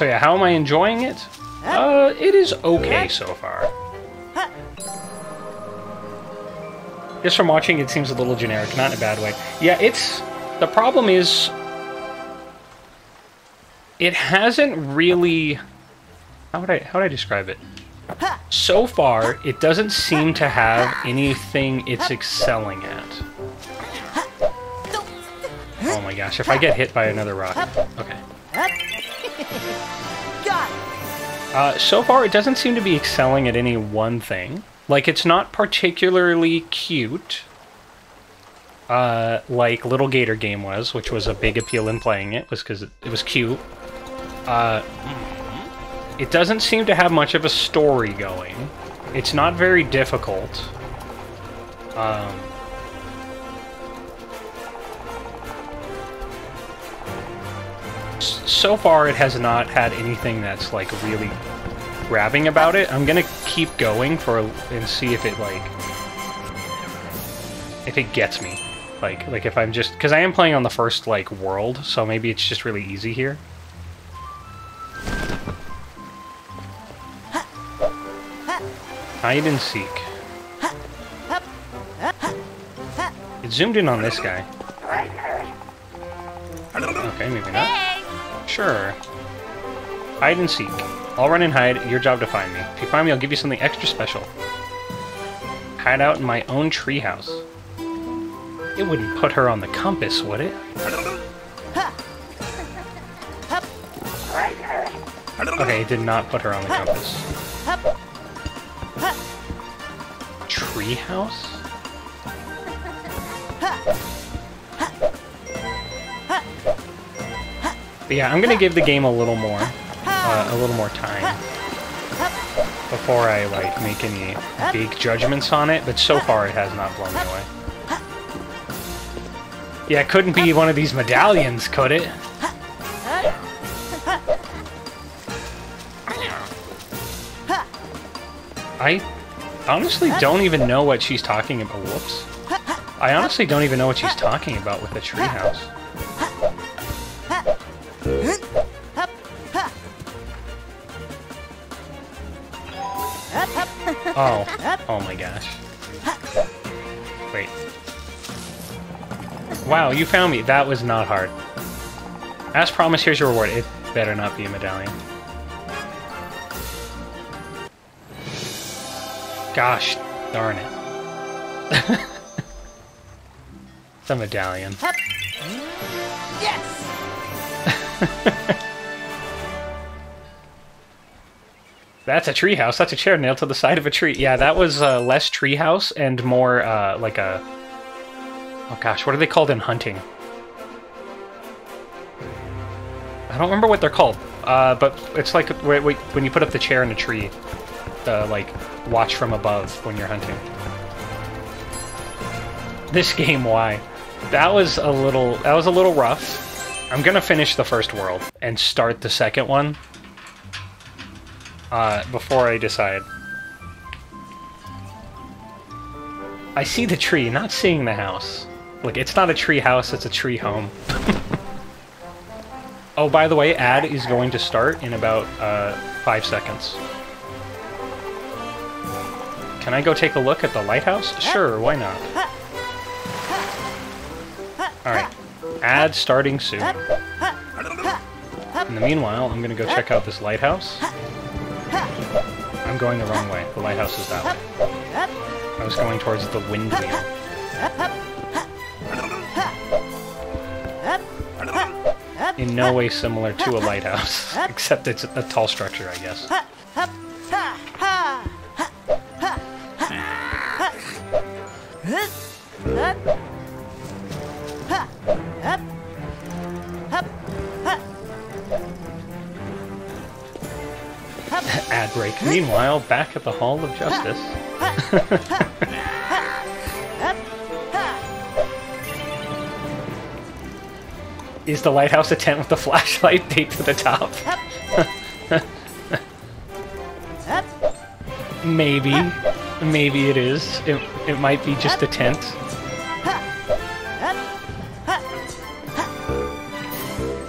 So yeah, how am I enjoying it? Uh, it is okay so far. Just from watching, it seems a little generic, not in a bad way. Yeah, it's the problem is it hasn't really. How would I how would I describe it? So far, it doesn't seem to have anything it's excelling at. Oh my gosh! If I get hit by another rock, okay. Uh, so far, it doesn't seem to be excelling at any one thing. Like, it's not particularly cute, uh, like Little Gator Game was, which was a big appeal in playing it, was because it, was cute. Uh, it doesn't seem to have much of a story going. It's not very difficult. Um, so far, it has not had anything that's like really grabbing about it. I'm gonna keep going for and see if it like if it gets me. Like like if I'm just because I am playing on the first like world, so maybe it's just really easy here. Hide and seek. It zoomed in on this guy. Okay, maybe not. Sure. Hide and seek. I'll run and hide. Your job to find me. If you find me, I'll give you something extra special. Hide out in my own treehouse. It wouldn't put her on the compass, would it? Okay, it did not put her on the compass. Treehouse? But yeah, I'm gonna give the game a little more, uh, a little more time before I like make any big judgments on it. But so far, it has not blown me away. Yeah, it couldn't be one of these medallions, could it? I honestly don't even know what she's talking about. Whoops. I honestly don't even know what she's talking about with the treehouse. Oh. Oh my gosh. Wait. Wow, you found me. That was not hard. As promised, here's your reward. It better not be a medallion. Gosh darn it. a medallion. Yes! That's a treehouse. That's a chair nailed to the side of a tree. Yeah, that was uh, less treehouse and more uh, like a. Oh gosh, what are they called in hunting? I don't remember what they're called. Uh, but it's like wh- wh- when you put up the chair in a tree, the like watch from above when you're hunting. This game, why? That was a little. That was a little rough. I'm gonna finish the first world and start the second one uh, before I decide. I see the tree, not seeing the house. Look, it's not a tree house, it's a tree home. oh, by the way, ad is going to start in about uh, five seconds. Can I go take a look at the lighthouse? Sure, why not? Alright, ad starting soon. In the meanwhile, I'm gonna go check out this lighthouse. I'm going the wrong way. The lighthouse is that way. I was going towards the windmill. In no way similar to a lighthouse, except it's a tall structure, I guess. Break. Meanwhile, back at the Hall of Justice. Is the lighthouse a tent with the flashlight taped to the top? Maybe. Maybe it is. It, it might be just a tent.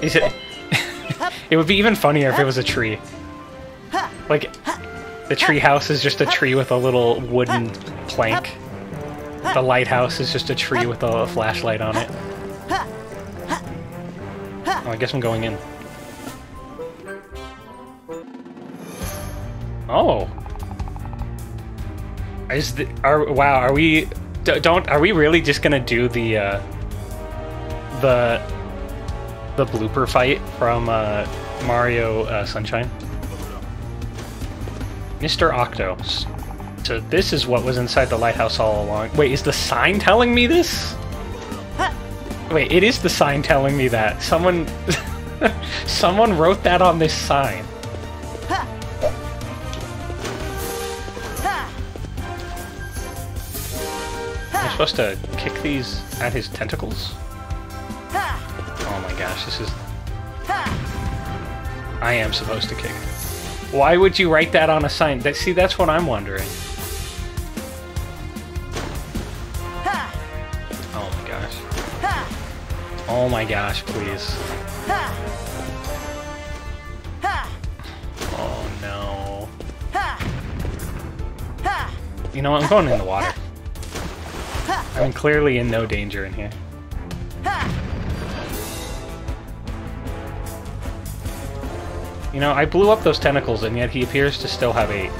Is it? it would be even funnier if it was a tree. Like, the tree house is just a tree with a little wooden plank. The lighthouse is just a tree with a flashlight on it. Oh, I guess I'm going in. Oh. Is the are wow? Are we don't are we really just gonna do the uh, the the blooper fight from uh, Mario uh, Sunshine? Mr. Octo. So this is what was inside the lighthouse all along. Wait, is the sign telling me this? Wait, it is the sign telling me that. Someone someone wrote that on this sign. Am I supposed to kick these at his tentacles? Oh my gosh, this is I am supposed to kick. Why would you write that on a sign? That see, that's what I'm wondering. Oh my gosh. Oh my gosh, please. Oh no. You know what? I'm going in the water. I'm clearly in no danger in here. You know, I blew up those tentacles, and yet he appears to still have eight.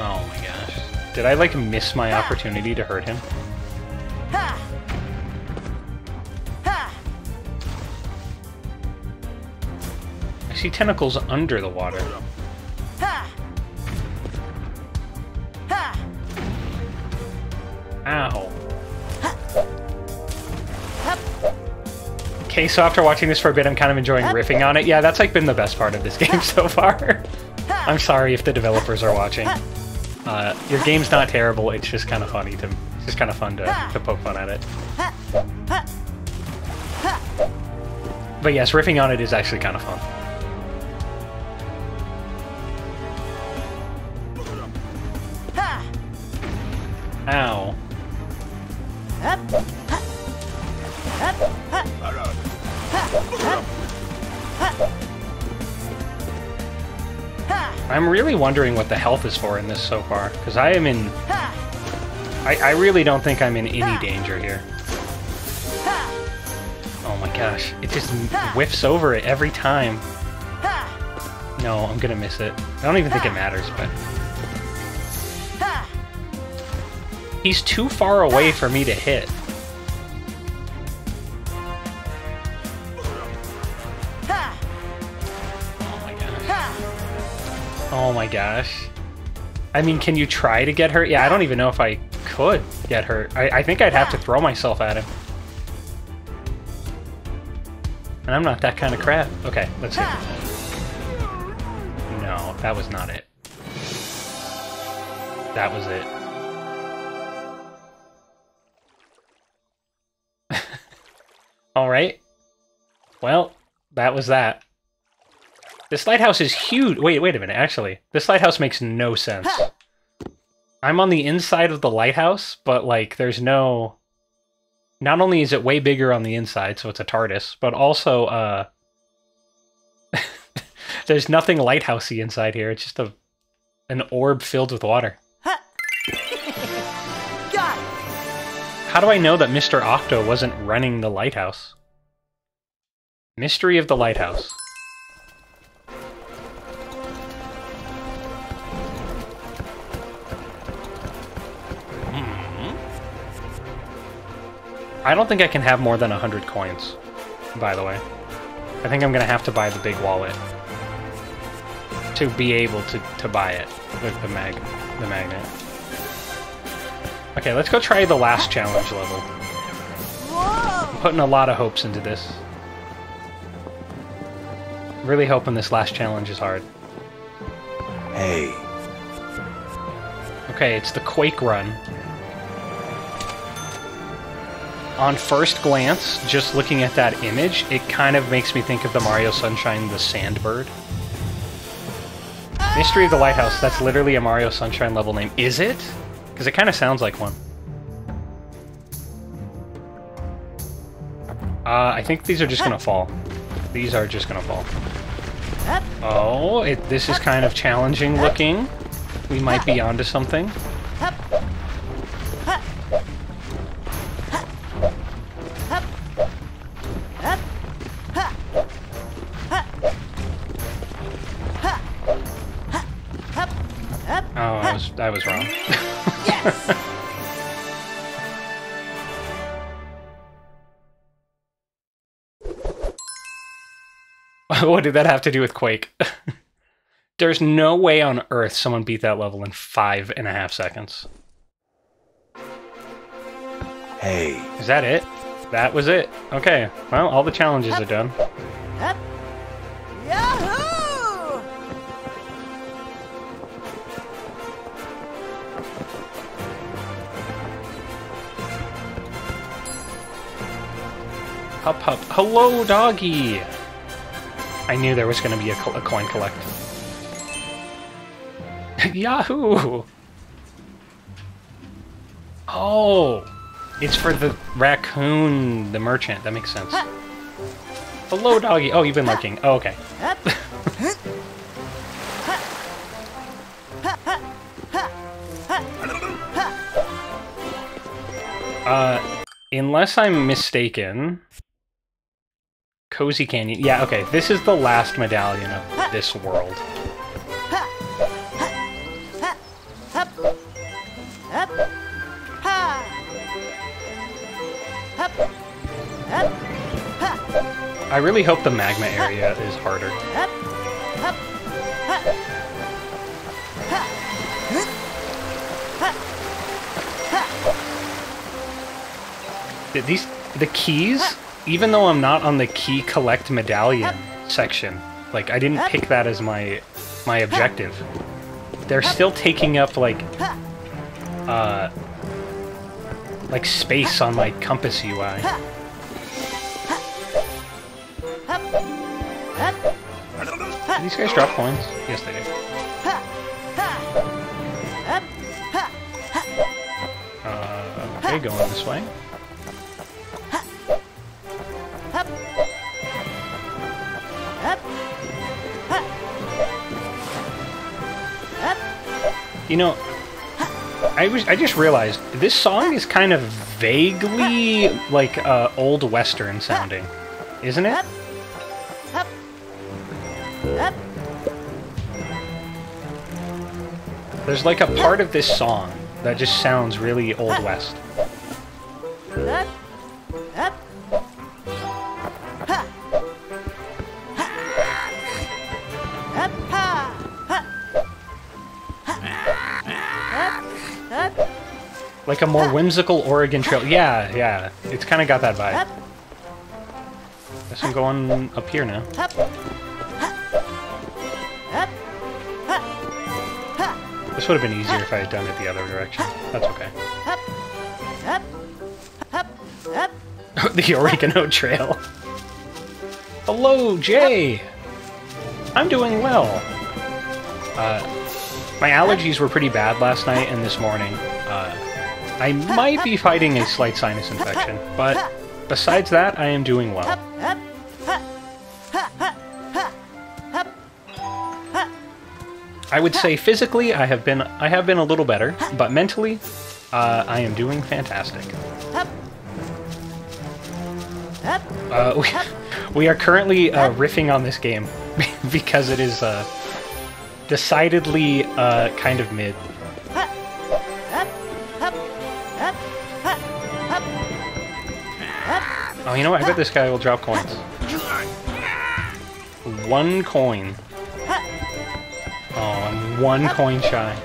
Oh my gosh. Did I, like, miss my opportunity to hurt him? I see tentacles under the water. Ow. Okay, so after watching this for a bit, I'm kind of enjoying riffing on it. Yeah, that's like been the best part of this game so far. I'm sorry if the developers are watching. Uh, your game's not terrible, it's just kind of funny to... It's just kind of fun to, to poke fun at it. But yes, riffing on it is actually kind of fun. Ow. I'm really wondering what the health is for in this so far, because I am in... I, I really don't think I'm in any danger here. Oh my gosh, it just whiffs over it every time. No, I'm gonna miss it. I don't even think it matters, but... He's too far away for me to hit. Oh my gosh. Oh my gosh. I mean, can you try to get hurt? Yeah, I don't even know if I could get hurt. I, I think I'd have to throw myself at him. And I'm not that kind of crap. Okay, let's see. No, that was not it. That was it. Alright. Well, that was that. This lighthouse is huge. Wait, wait a minute, actually. This lighthouse makes no sense. I'm on the inside of the lighthouse, but, like, there's no... Not only is it way bigger on the inside, so it's a TARDIS, but also, uh... there's nothing lighthousey inside here. It's just a an orb filled with water. How do I know that Mr. Octo wasn't running the lighthouse? Mystery of the lighthouse. Hmm. I don't think I can have more than 100 coins, by the way. I think I'm going to have to buy the big wallet to be able to, to buy it, with the, mag, the magnet. Okay, let's go try the last challenge level. I'm putting a lot of hopes into this. Really hoping this last challenge is hard. Hey. Okay, it's the Quake Run. On first glance, just looking at that image, it kind of makes me think of the Mario Sunshine the Sandbird. Mystery of the Lighthouse, that's literally a Mario Sunshine level name. Is it? Because it kind of sounds like one. Uh, I think these are just gonna fall. These are just gonna fall. Oh, it, this is kind of challenging looking. We might be onto something. Oh, I was I was wrong. Yes! what did that have to do with Quake? There's no way on Earth someone beat that level in five and a half seconds. Hey, Is that it? That was it. Okay. Well, all the challenges are done. Hup. Yahoo! Hup hup. Hello, doggy! I knew there was going to be a, a coin collect. Yahoo! Oh! It's for the raccoon, the merchant. That makes sense. Hello, doggy. Oh, you've been lurking. Oh, okay. Uh, unless I'm mistaken, Cozy Canyon. Yeah, okay. This is the last medallion of this world. Hup. Hup. Ha. Hup. Hup. Ha. I really hope the magma area is harder. Hup. Hup. Ha. Ha. Huh. Ha. Ha. Th- These the keys, even though I'm not on the key collect medallion section, like I didn't pick that as my my objective. They're still taking up like uh like space on my compass UI. Do these guys drop coins? Yes, they do. Uh, okay, going this way. You know, I was I just realized this song is kind of vaguely like uh, old western sounding, isn't it? There's like a part of this song that just sounds really old west. Like a more whimsical Oregon Trail. Yeah, yeah. It's kind of got that vibe. Guess I'm going up here now. This would have been easier if I had done it the other direction. That's okay. The Oregano Trail. Hello, Jay! I'm doing well. Uh, my allergies were pretty bad last night and this morning. I might be fighting a slight sinus infection, but besides that, I am doing well. I would say physically, I have been I have been a little better, but mentally, uh, I am doing fantastic. Uh, we, we are currently uh, riffing on this game because it is uh, decidedly uh, kind of mid. Oh, you know what? I bet this guy will drop coins. One coin. Oh, I'm one coin shy.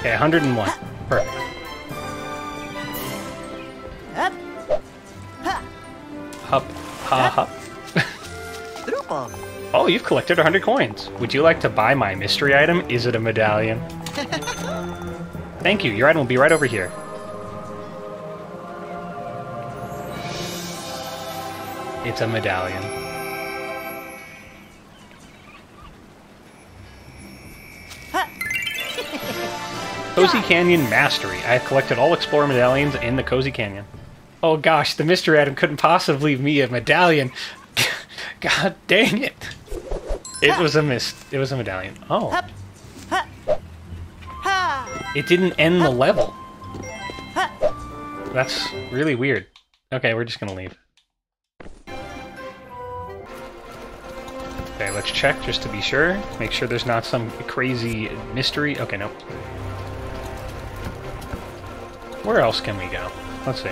Okay, 101. Perfect. Hup. Ha. Hup, ha, hup. Drupal. Oh, you've collected 100 coins. Would you like to buy my mystery item? Is it a medallion? Thank you. Your item will be right over here. It's a medallion. Cozy Canyon Mastery. I have collected all Explorer medallions in the Cozy Canyon. Oh gosh, the mystery Adam couldn't possibly be a medallion. God dang it. It was a mist. It was a medallion. Oh. Hup. Ha. Ha. It didn't end the level. That's really weird. Okay, we're just gonna leave. Okay, let's check just to be sure. Make sure there's not some crazy mystery. Okay, no. Where else can we go? Let's see.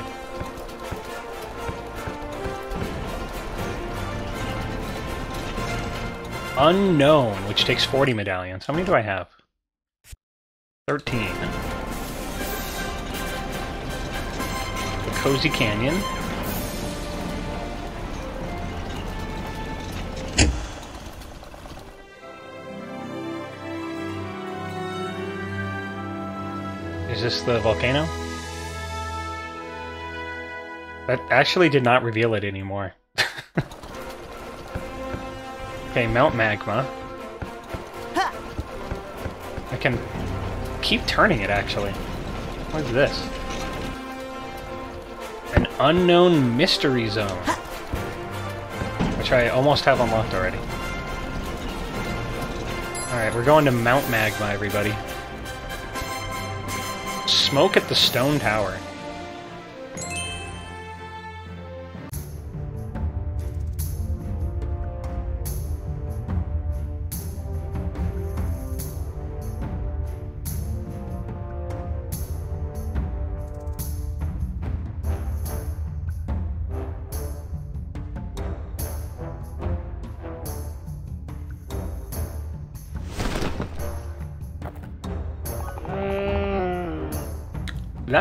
Unknown, which takes 40 medallions. How many do I have? 13. The Cozy Canyon. This the volcano? That actually did not reveal it anymore. okay, Mount Magma. I can keep turning it, actually. What is this? An unknown mystery zone. Which I almost have unlocked already. Alright, we're going to Mount Magma, everybody. Smoke at the stone tower.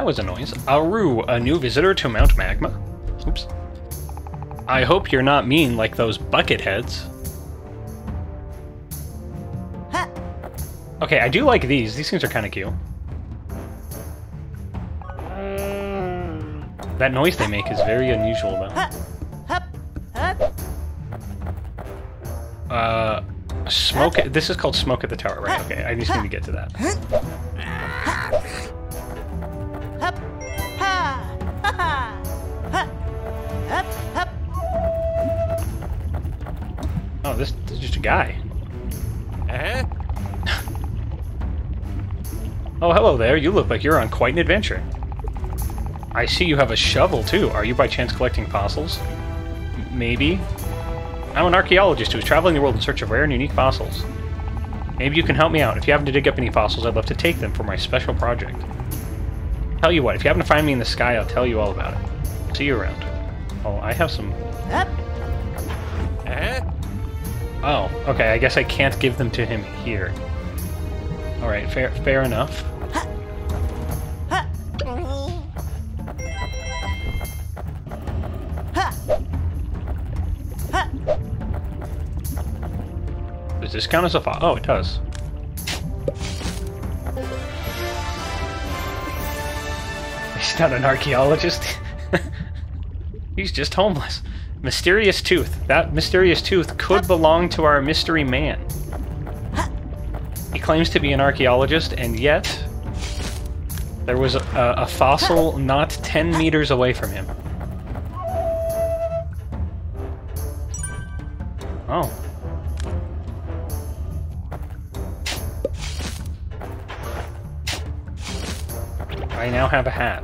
That was a noise. Aru, a new visitor to Mount Magma. Oops. I hope you're not mean like those bucket heads. Okay, I do like these. These things are kind of cute. That noise they make is very unusual, though. Ha! Hup! Hup! Uh, smoke. This is called smoke at the tower, right? Okay, I just need to get to that. This, this is just a guy. Uh-huh. Oh, hello there. You look like you're on quite an adventure. I see you have a shovel, too. Are you by chance collecting fossils? M- maybe? I'm an archaeologist who's traveling the world in search of rare and unique fossils. Maybe you can help me out. If you happen to dig up any fossils, I'd love to take them for my special project. Tell you what, if you happen to find me in the sky, I'll tell you all about it. See you around. Oh, I have some... Hup! Oh, okay, I guess I can't give them to him here. Alright, fair, fair enough. Does this count as a fo- Oh, it does. He's not an archaeologist. He's just homeless. Mysterious tooth. That mysterious tooth could belong to our mystery man. He claims to be an archaeologist, and yet there was a, a fossil not 10 meters away from him. Oh. I now have a hat.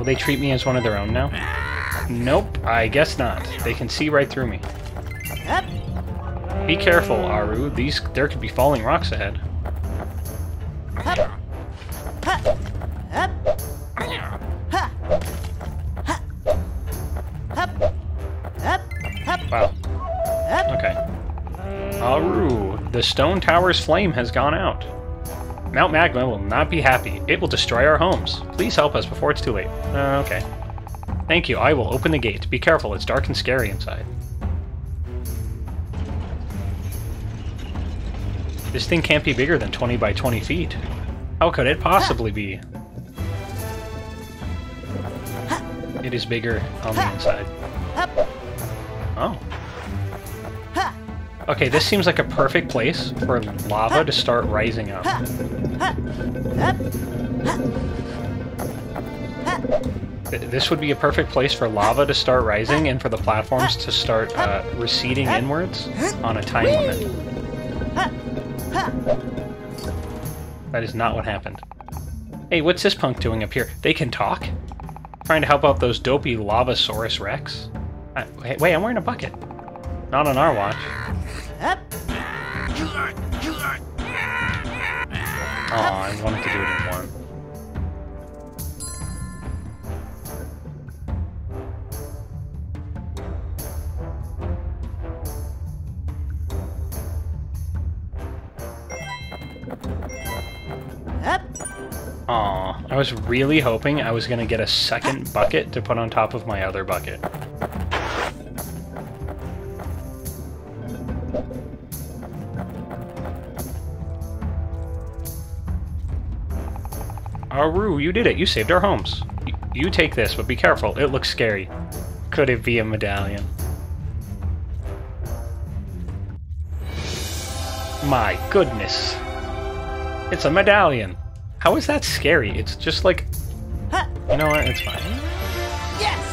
Will they treat me as one of their own now? Nope, I guess not. They can see right through me. Be careful, Aru. These there could be falling rocks ahead. Wow. Okay. Aru, the stone tower's flame has gone out. Mount Magma will not be happy. It will destroy our homes. Please help us before it's too late. Uh, okay. Thank you. I will open the gate. Be careful. It's dark and scary inside. This thing can't be bigger than 20 by 20 feet. How could it possibly be? It is bigger on the inside. Oh. Okay, this seems like a perfect place for lava to start rising up. This would be a perfect place for lava to start rising and for the platforms to start uh, receding inwards on a time limit. Ha! Ha! That is not what happened. Hey, what's this punk doing up here? They can talk? Trying to help out those dopey Lavasaurus Rex? Uh, wait, wait, I'm wearing a bucket. Not on our watch. Hup. Oh, I wanted to do it in one. Hup. Aw, I was really hoping I was gonna get a second bucket to put on top of my other bucket. Aru, you did it. You saved our homes. Y- You take this, but be careful. It looks scary. Could it be a medallion? My goodness. It's a medallion. How is that scary? It's just like, Ha. you know what? It's fine. Yes.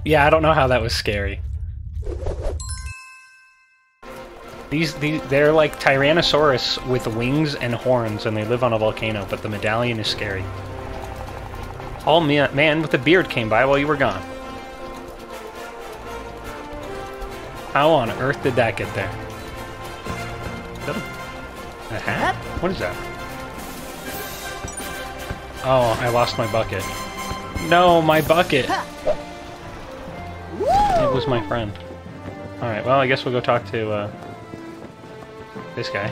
yeah, I don't know how that was scary. These, these, they're like Tyrannosaurus with wings and horns, and they live on a volcano. But the medallion is scary. All ma- man with a beard came by while you were gone. How on earth did that get there? That a, a hat? What is that? Oh, I lost my bucket. No, my bucket. It was my friend. Alright, well, I guess we'll go talk to, uh, this guy.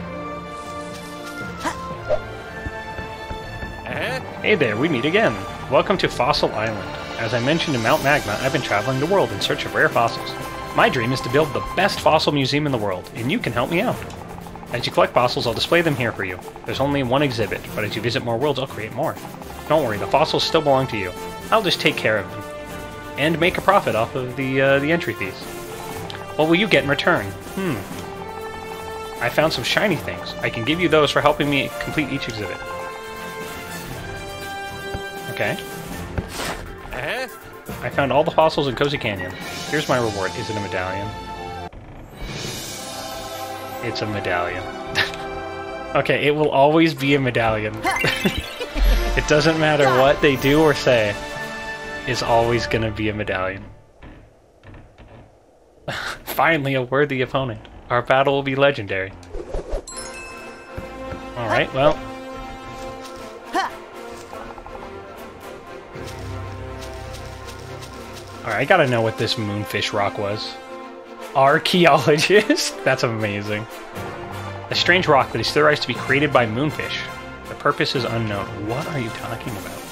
Hey there, we meet again. Welcome to Fossil Island. As I mentioned in Mount Magma, I've been traveling the world in search of rare fossils. My dream is to build the best fossil museum in the world, and you can help me out. As you collect fossils, I'll display them here for you. There's only one exhibit, but as you visit more worlds, I'll create more. Don't worry, the fossils still belong to you. I'll just take care of them. And make a profit off of the, uh, the entry fees. What will you get in return? Hmm. I found some shiny things. I can give you those for helping me complete each exhibit. Okay. Uh-huh. I found all the fossils in Cozy Canyon. Here's my reward. Is it a medallion? It's a medallion. okay, it will always be a medallion. it doesn't matter what they do or say. It's always gonna be a medallion. Finally, a worthy opponent. Our battle will be legendary. Alright, well. Alright, I gotta know what this moonfish rock was. Archaeologist? That's amazing. A strange rock that is theorized to be created by moonfish. The purpose is unknown. What are you talking about?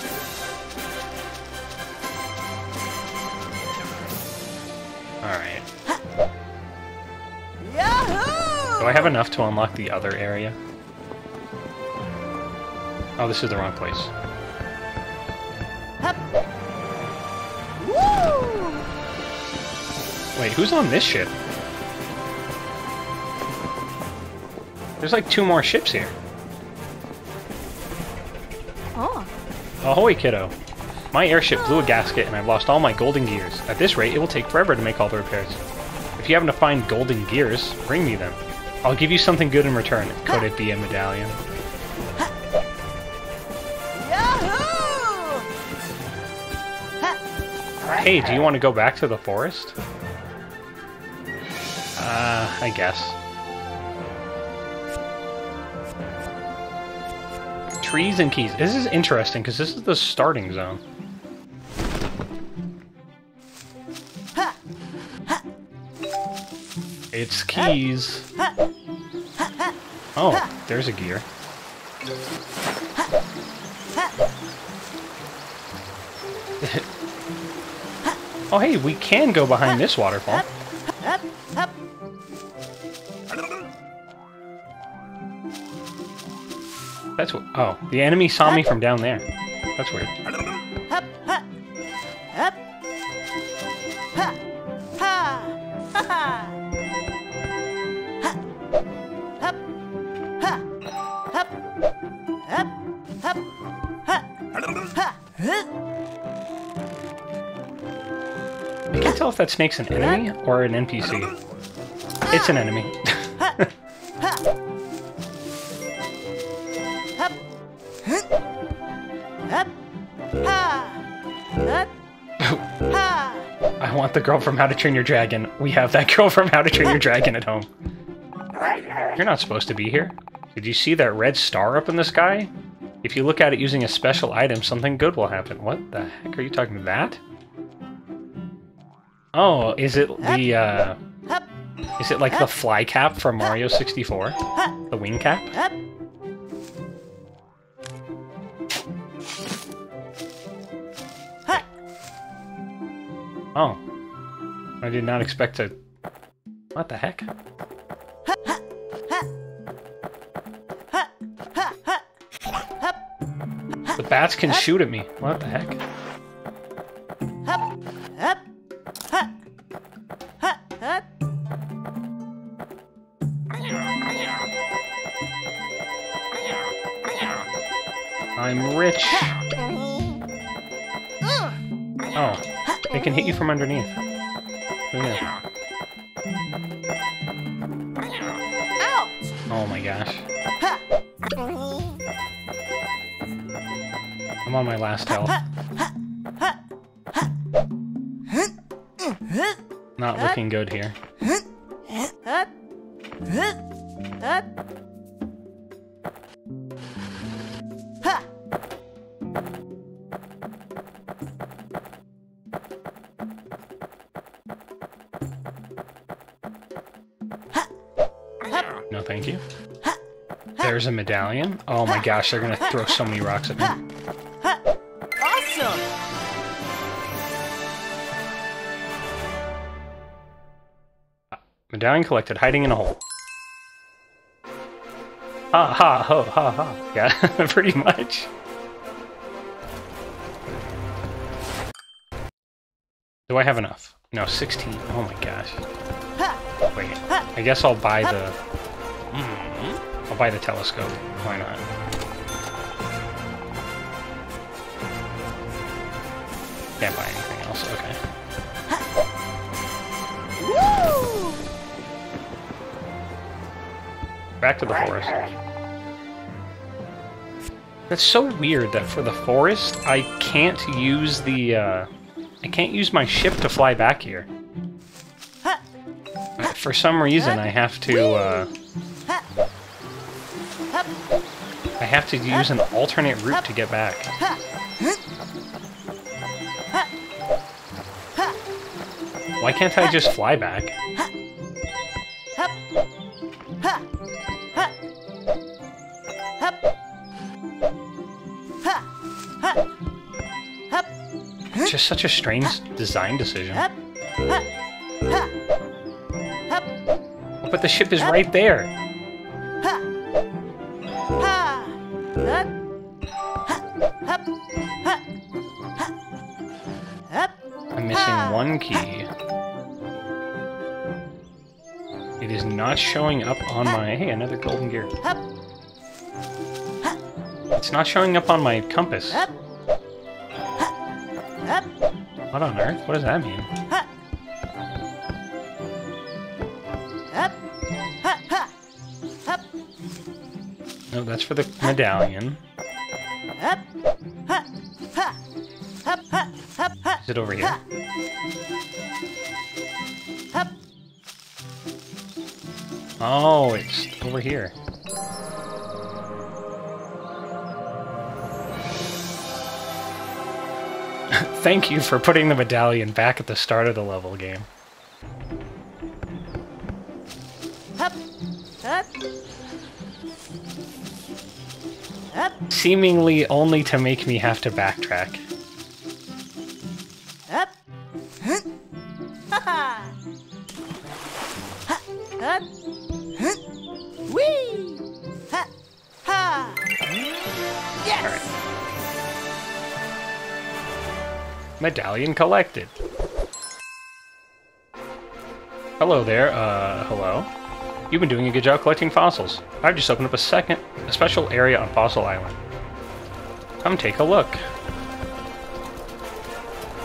I have enough to unlock the other area? Oh, this is the wrong place. Wait, who's on this ship? There's like two more ships here. Oh. Ahoy, kiddo. My airship blew a gasket and I've lost all my golden gears. At this rate, it will take forever to make all the repairs. If you happen to find golden gears, bring me them. I'll give you something good in return. Could it be a medallion? Hey, do you want to go back to the forest? Uh, I guess. Trees and keys. This is interesting because this is the starting zone. It's keys. Oh, there's a gear. oh, hey, we can go behind this waterfall. That's what. Oh, the enemy saw me from down there. That's weird. That snake's an enemy or an NPC. It's an enemy. I want the girl from How to Train Your Dragon. We have that girl from How to Train Your Dragon at home. You're not supposed to be here. Did you see that red star up in the sky? If you look at it using a special item, something good will happen. What the heck are you talking about? That? Oh, is it the, uh... Is it like the fly cap from Mario 64? The wing cap? Oh. I did not expect to... What the heck? The bats can shoot at me. What the heck? Up. Up. Ha. Ha. Up. I'm rich. Oh. They can hit you from underneath. Who knew? Oh my gosh. I'm on my last health. Not looking good here. Up. Up. Ha. No thank you. There's a medallion. Oh my gosh, they're gonna throw so many rocks at me. Medallion collected, hiding in a hole. Ha ha ho ha ha. Yeah, pretty much. Do I have enough? No, 16. Oh my gosh. Wait, I guess I'll buy the... Hmm, I'll buy the telescope. Why not? Can't buy anything else, okay. Woo. Back to the forest. That's so weird that for the forest, I can't use the, uh... I can't use my ship to fly back here. For some reason, I have to, uh... I have to use an alternate route to get back. Why can't I just fly back? It's just such a strange design decision. But the ship is right there. I'm missing one key. It is not showing up on my... Hey, another golden gear. It's not showing up on my compass. Hup. Ha. Hup. What on earth? What does that mean? Ha. Hup. Ha. Ha. Hup. No, that's for the medallion. Hup. Ha. Ha. Hup. Ha. Hup. Ha. Is it over here? Oh, it's over here. Thank you for putting the medallion back at the start of the level game. Hup. Hup. Hup. Seemingly only to make me have to backtrack. Medallion collected. Hello there, uh, hello. You've been doing a good job collecting fossils. I've just opened up a second, a special area on Fossil Island. Come take a look.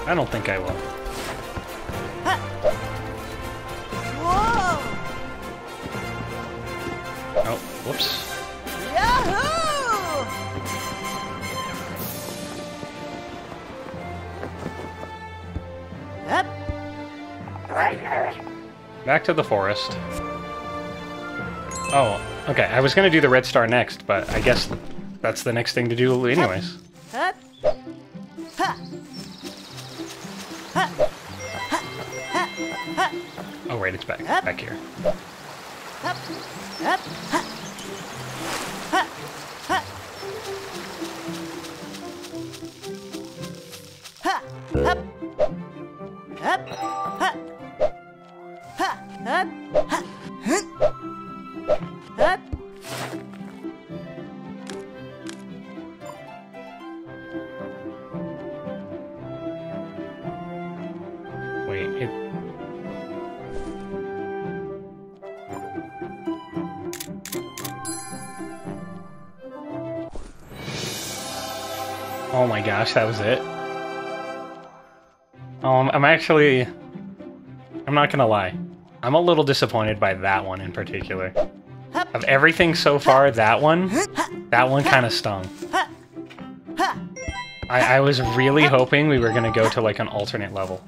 I don't think I will. To the forest. Oh, okay. I was gonna do the red star next, but I guess that's the next thing to do anyways. Gosh, that was it? Um, I'm actually... I'm not gonna lie. I'm a little disappointed by that one in particular. Of everything so far, that one, that one kind of stung. I, I was really hoping we were gonna go to like an alternate level.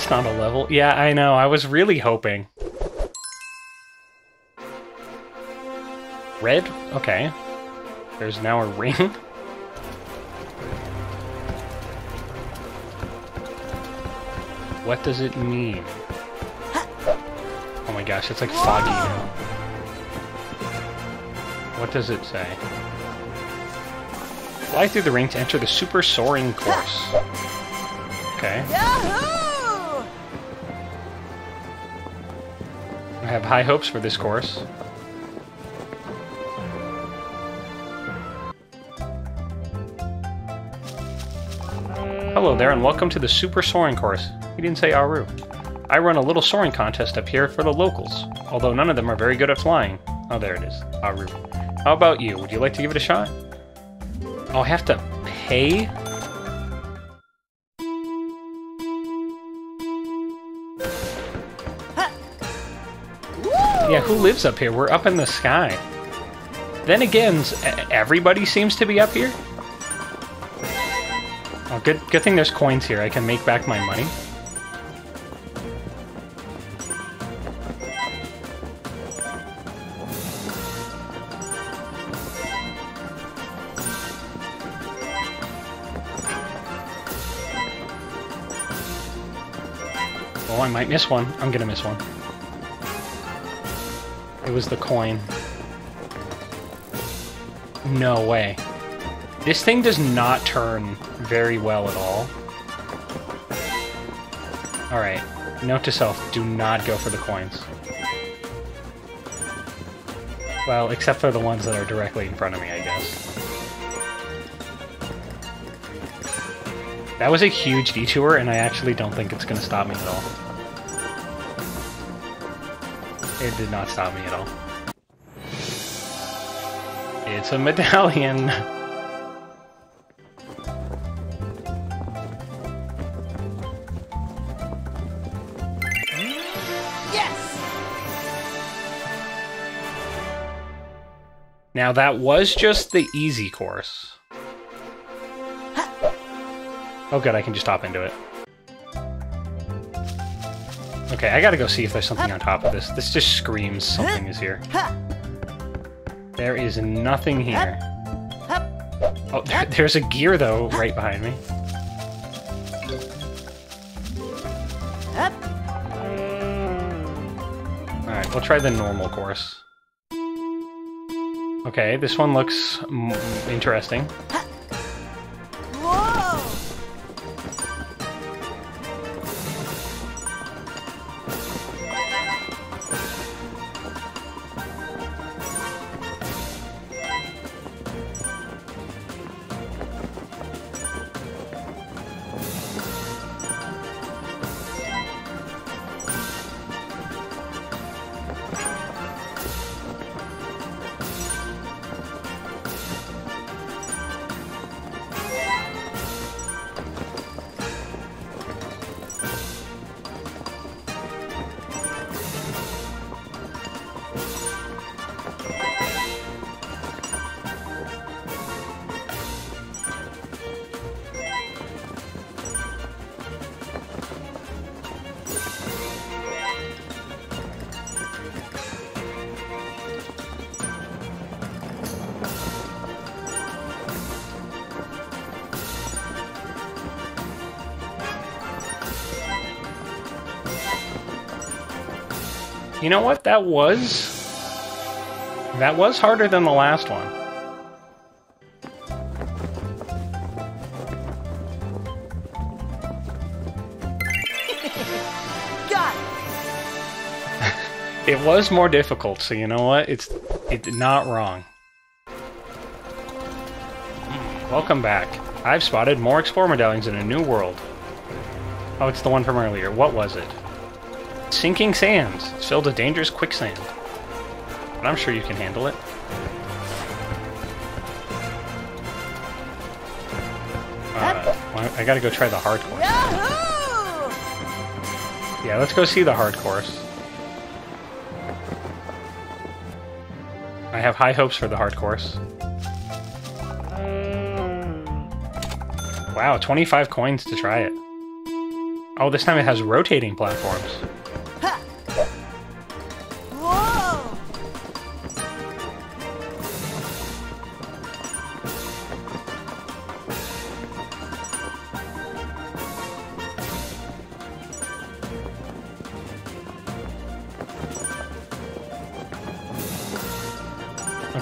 That's not a level. Yeah, I know. I was really hoping. Red? Okay. There's now a ring. What does it mean? Oh my gosh, it's like foggy now. What does it say? Fly through the ring to enter the super soaring course. Okay. Yahoo! Have high hopes for this course. Hello there, and welcome to the Super Soaring course. He didn't say Aru. I run a little soaring contest up here for the locals, although none of them are very good at flying. Oh, there it is. Aru. How about you? Would you like to give it a shot? I'll have to pay? Yeah, who lives up here? We're up in the sky. Then again, everybody seems to be up here. Oh, good, good thing there's coins here. I can make back my money. Oh, I might miss one. I'm gonna miss one. It was the coin. No way. This thing does not turn very well at all. Alright, note to self, do not go for the coins. Well, except for the ones that are directly in front of me, I guess. That was a huge detour, and I actually don't think it's gonna stop me at all. It did not stop me at all. It's a medallion! Yes! Now that was just the easy course. Oh good, I can just hop into it. Okay, I gotta go see if there's something on top of this. This just screams something is here. There is nothing here. Oh, there, there's a gear though, right behind me. Alright, we'll try the normal course. Okay, this one looks interesting. You know what? That was... That was harder than the last one. Got it. It was more difficult, so you know what? It's it's not wrong. Welcome back. I've spotted more Explore medallions in a new world. Oh, it's the one from earlier. What was it? Sinking sands. It's filled with dangerous quicksand. But I'm sure you can handle it. Uh, I gotta go try the hard course. Yahoo! Yeah, let's go see the hard course. I have high hopes for the hard course. Wow, 25 coins to try it. Oh, this time it has rotating platforms.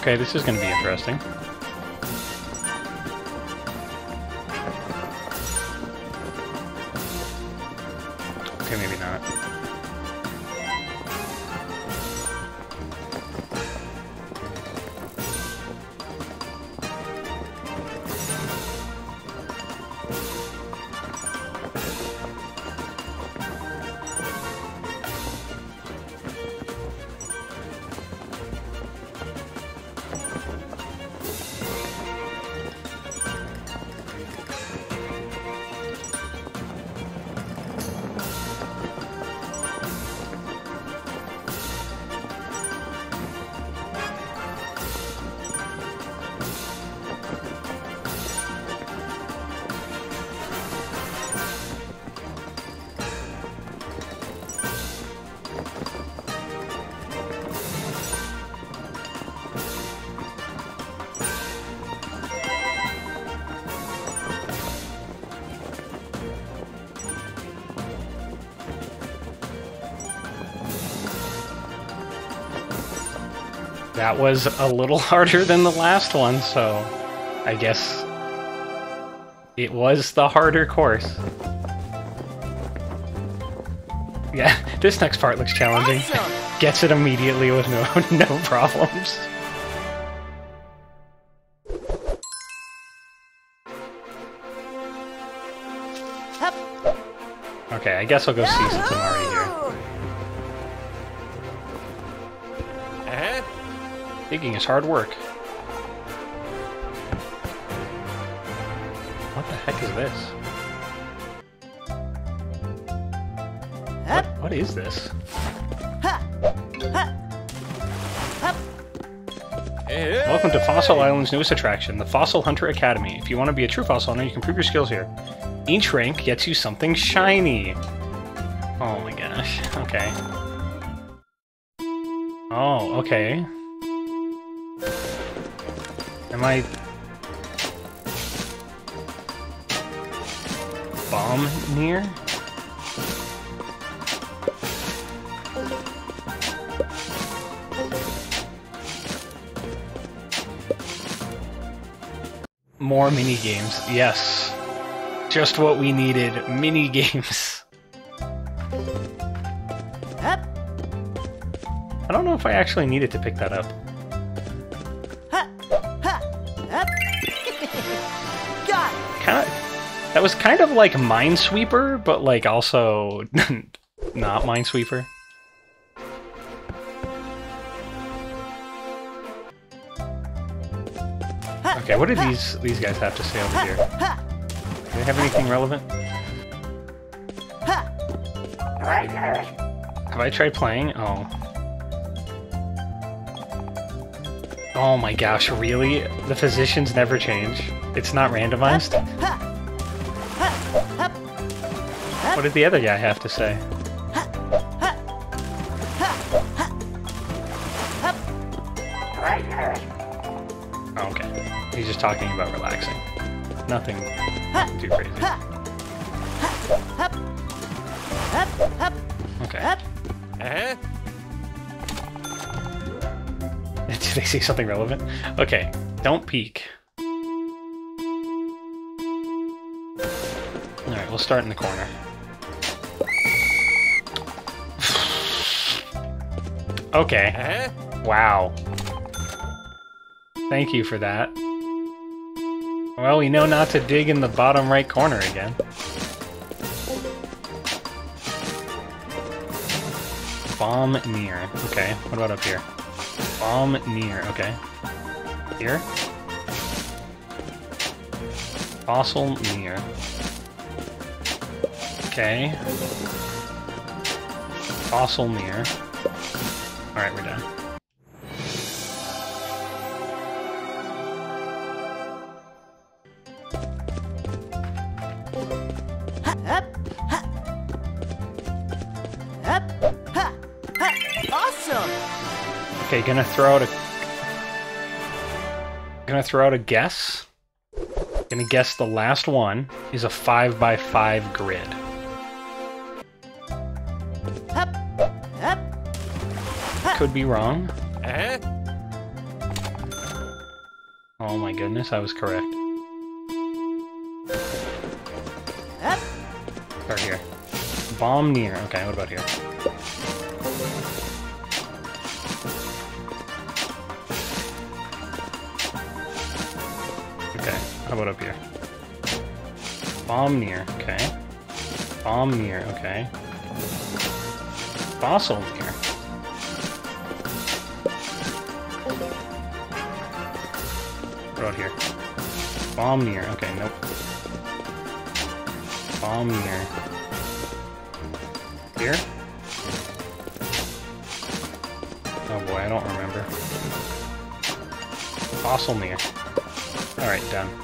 Okay, this is gonna be interesting. That was a little harder than the last one, so I guess it was the harder course. Yeah, this next part looks challenging. Awesome. Gets it immediately with no no problems. Hup. Okay, I guess I'll go see since I'm already here. Digging is hard work. What the heck is this? Hup. What is this? Welcome to Fossil Island's newest attraction, the Fossil Hunter Academy. If you want to be a true fossil hunter, you can prove your skills here. Each rank gets you something shiny. Oh my gosh. Okay. Oh, okay. Am I... Bomb near? More mini games. Yes. Just what we needed. Mini games. I don't know if I actually needed to pick that up. That was kind of like Minesweeper, but like also not Minesweeper. Okay, what do these these guys have to say over here? Do they have anything relevant? Have I tried playing? Oh. Oh my gosh, really? The physicians never change? It's not randomized? What did the other guy have to say? Oh, okay. He's just talking about relaxing. Nothing too crazy. Okay. Hup. they say something relevant? Okay, don't peek. Alright, we'll start in the corner. Okay. Uh-huh. Wow. Thank you for that. Well, we know not to dig in the bottom right corner again. Bomb near. Okay, what about up here? Bomb near. Okay. Here? Fossil near. Okay. Fossil near. Alright, we're done. Up, ha. Up, ha, ha. Awesome. Okay, gonna throw out a gonna throw out a guess. Gonna guess the last one is a five by five grid. Could be wrong. Eh? Oh my goodness, I was correct. up. Start here. Bomb near. Okay, what about here? Okay, how about up here? Bomb near. Okay. Bomb near. Okay. Fossil Bomb. Okay, nope. Bomb. Here? Oh boy, I don't remember. Fossil near. Alright, done.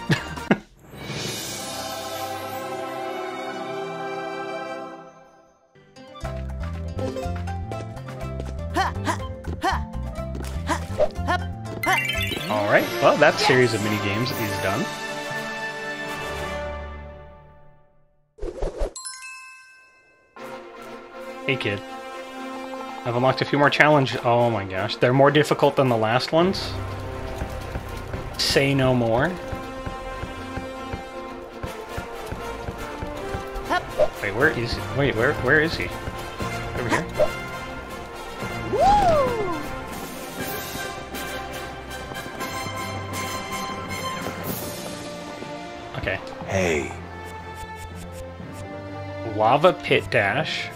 Ha, ha, ha. Ha, ha, ha. Alright, well, that series of mini games is done. Hey kid. I've unlocked a few more challenges. Oh my gosh, they're more difficult than the last ones. Say no more. Wait, where is he? Wait, where where is he? Over here? Okay. Hey, Lava Pit Dash.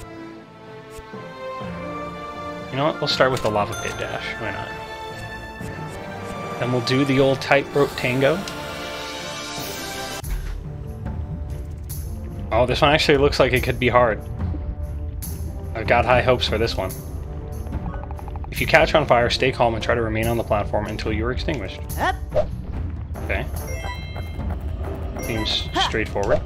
You know what? We'll start with the Lava Pit Dash. Why not? Then we'll do the old Tightrope Tango. Oh, this one actually looks like it could be hard. I've got high hopes for this one. If you catch on fire, stay calm and try to remain on the platform until you are extinguished. Okay. Seems straightforward.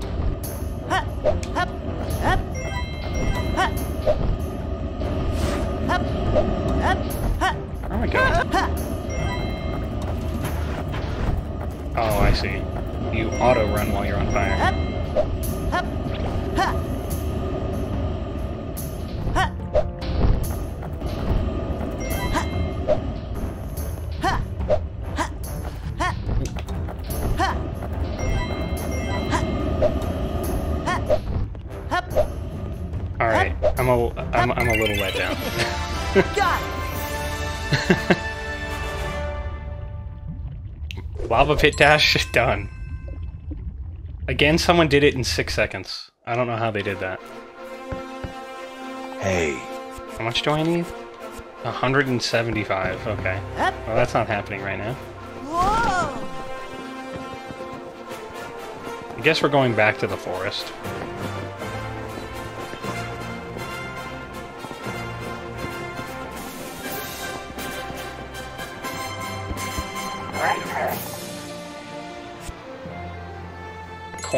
Lava pit dash done. Again, someone did it in six seconds. I don't know how they did that. hey, How much do I need? 175. Okay. Well, that's not happening right now. Whoa. I guess we're going back to the forest.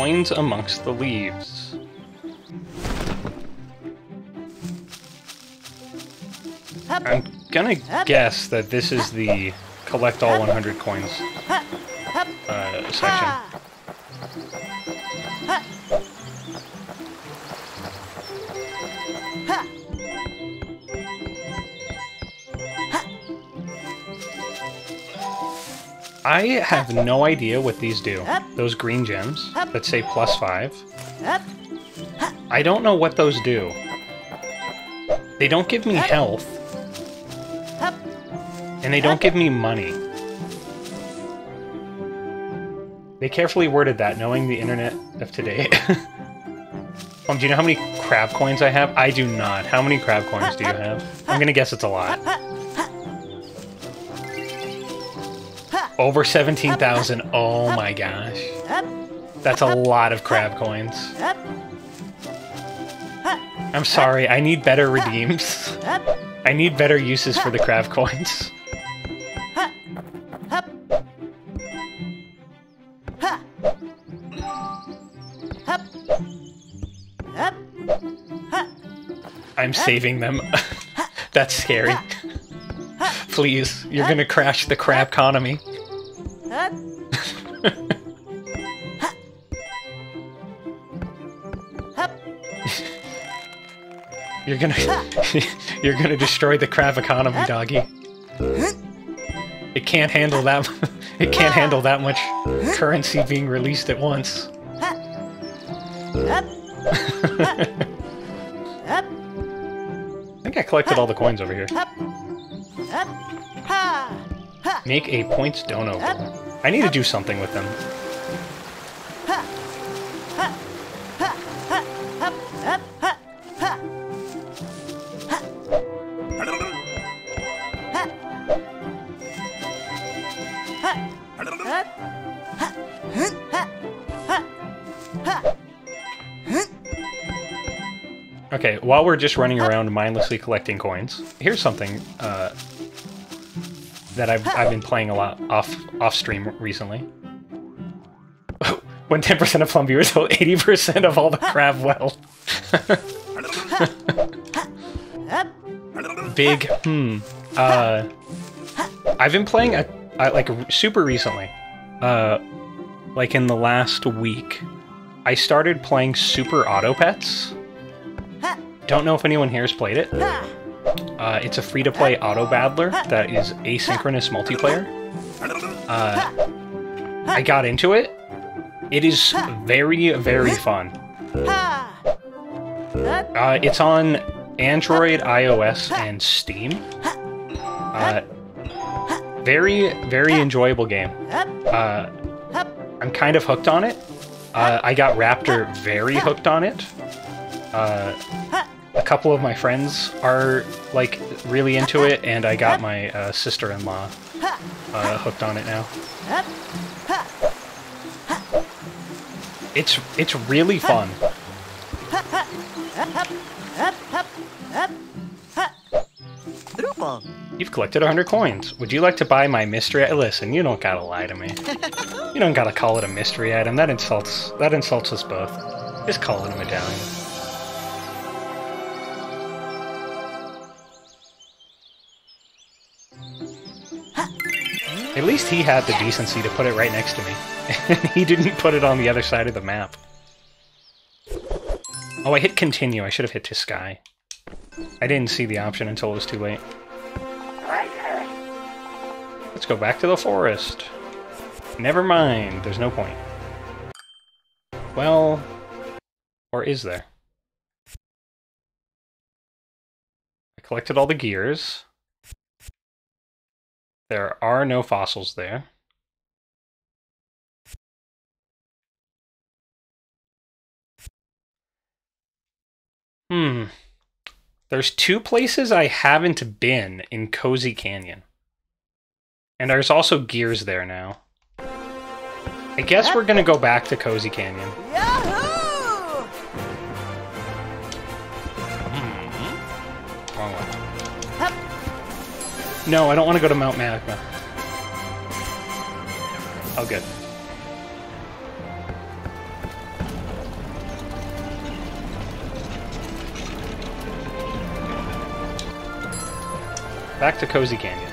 Coins amongst the leaves. I'm gonna guess that this is the collect all 100 coins uh, section. I have no idea what these do. Those green gems that say plus five. I don't know what those do. They don't give me health, and they don't give me money. They carefully worded that, knowing the internet of today. um, do you know how many crab coins I have? I do not. How many crab coins do you have? I'm gonna guess it's a lot. Over 17,000. Oh my gosh. That's a lot of crab coins. I'm sorry, I need better redeems. I need better uses for the crab coins. I'm saving them. That's scary. Please, you're gonna crash the crab economy. You're gonna you're gonna destroy the crab economy, doggy. It can't handle that it can't handle that much currency being released at once. I think I collected all the coins over here. Make a points dono. I need to do something with them. Okay, while we're just running around mindlessly collecting coins, here's something uh, that I've, I've been playing a lot off off stream recently. when 10% of plum viewers hold 80% of all the crab up, Big hmm. Uh, I've been playing a, a, like super recently. Uh, like in the last week, I started playing Super Auto Pets. Don't know if anyone here has played it. Uh, it's a free-to-play auto battler that is asynchronous multiplayer. Uh, I got into it. It is very, very fun. Uh, it's on Android, iOS, and Steam. Uh, very, very enjoyable game. Uh, I'm kind of hooked on it. Uh, I got Raptor very hooked on it. Uh, a couple of my friends are like really into it, and I got my uh, sister-in-law uh, hooked on it now. It's it's really fun. You've collected 100 coins. Would you like to buy my mystery? Item? Listen, you don't gotta lie to me. You don't gotta call it a mystery item. That insults that insults us both. Just call it a medallion. At least he had the decency to put it right next to me. he didn't put it on the other side of the map. Oh, I hit continue. I should have hit to sky. I didn't see the option until it was too late. Let's go back to the forest. Never mind, there's no point. Well, or is there? I collected all the gears. There are no fossils there. Hmm. There's two places I haven't been in Cozy Canyon. And there's also gears there now. I guess we're gonna go back to Cozy Canyon. Yahoo! Wrong one. No, I don't want to go to Mount Magma. Oh, good. Back to Cozy Canyon.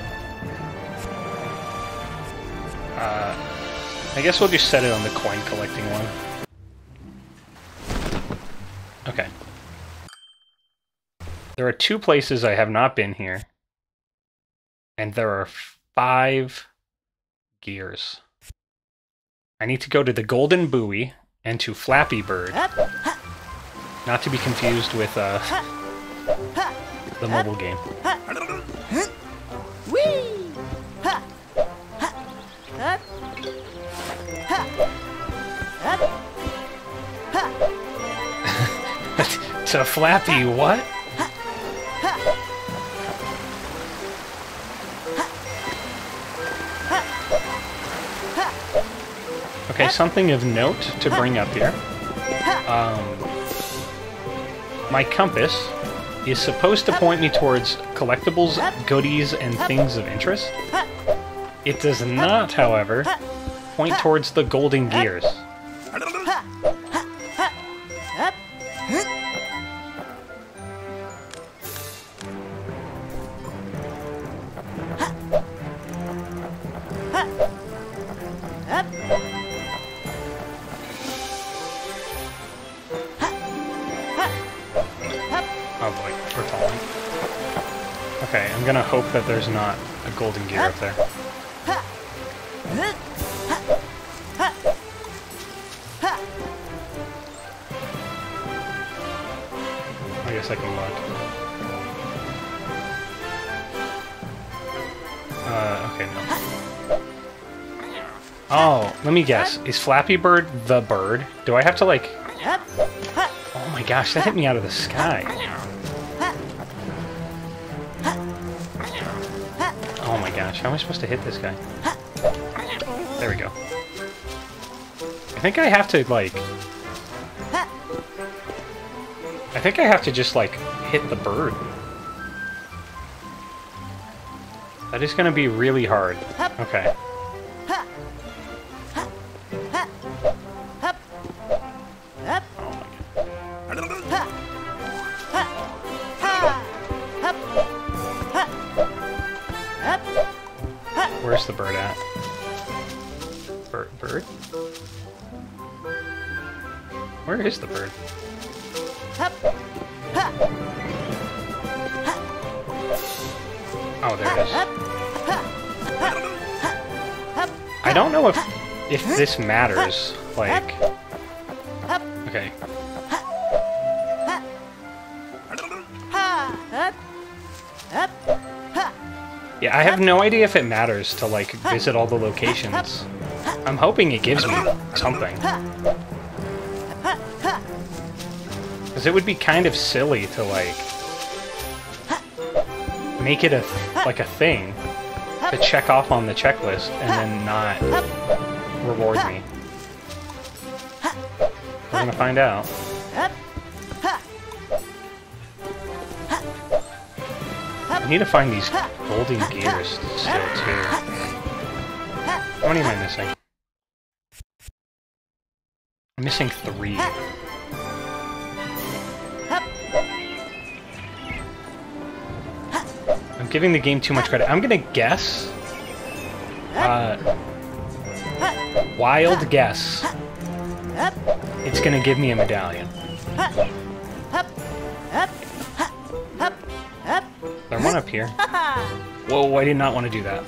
Uh, I guess we'll just set it on the coin collecting one. Okay. There are two places I have not been here. And there are five gears. I need to go to the Golden Buoy and to Flappy Bird, not to be confused with uh, the mobile game. whee! Ha, ha, up, ha, up, ha, to Flappy, what? Okay, something of note to bring up here. Um, my compass is supposed to point me towards collectibles, goodies, and things of interest. It does not, however, point towards the golden gears. Gonna hope that there's not a golden gear up there. I guess I can look. Uh, okay, no. Oh, let me guess. Is Flappy Bird the bird? Do I have to, like... Oh my gosh, that hit me out of the sky. Gosh, how am I supposed to hit this guy? There we go. I think I have to, like... I think I have to just, like, hit the bird. That is gonna be really hard. Okay. Where's the bird at? Bird, bird? Where is the bird? Oh, there it is. I don't know if if this matters. Like, okay, yeah, I have no idea if it matters to like visit all the locations. I'm hoping it gives me something. Because it would be kind of silly to like make it a like a thing to check off on the checklist and then not reward me. We're gonna find out. Need to find these golden gears still too. How many am I missing? I'm missing three. I'm giving the game too much credit. I'm gonna guess. Uh, wild guess. It's gonna give me a medallion. There's one up here. Whoa, I did not want to do that.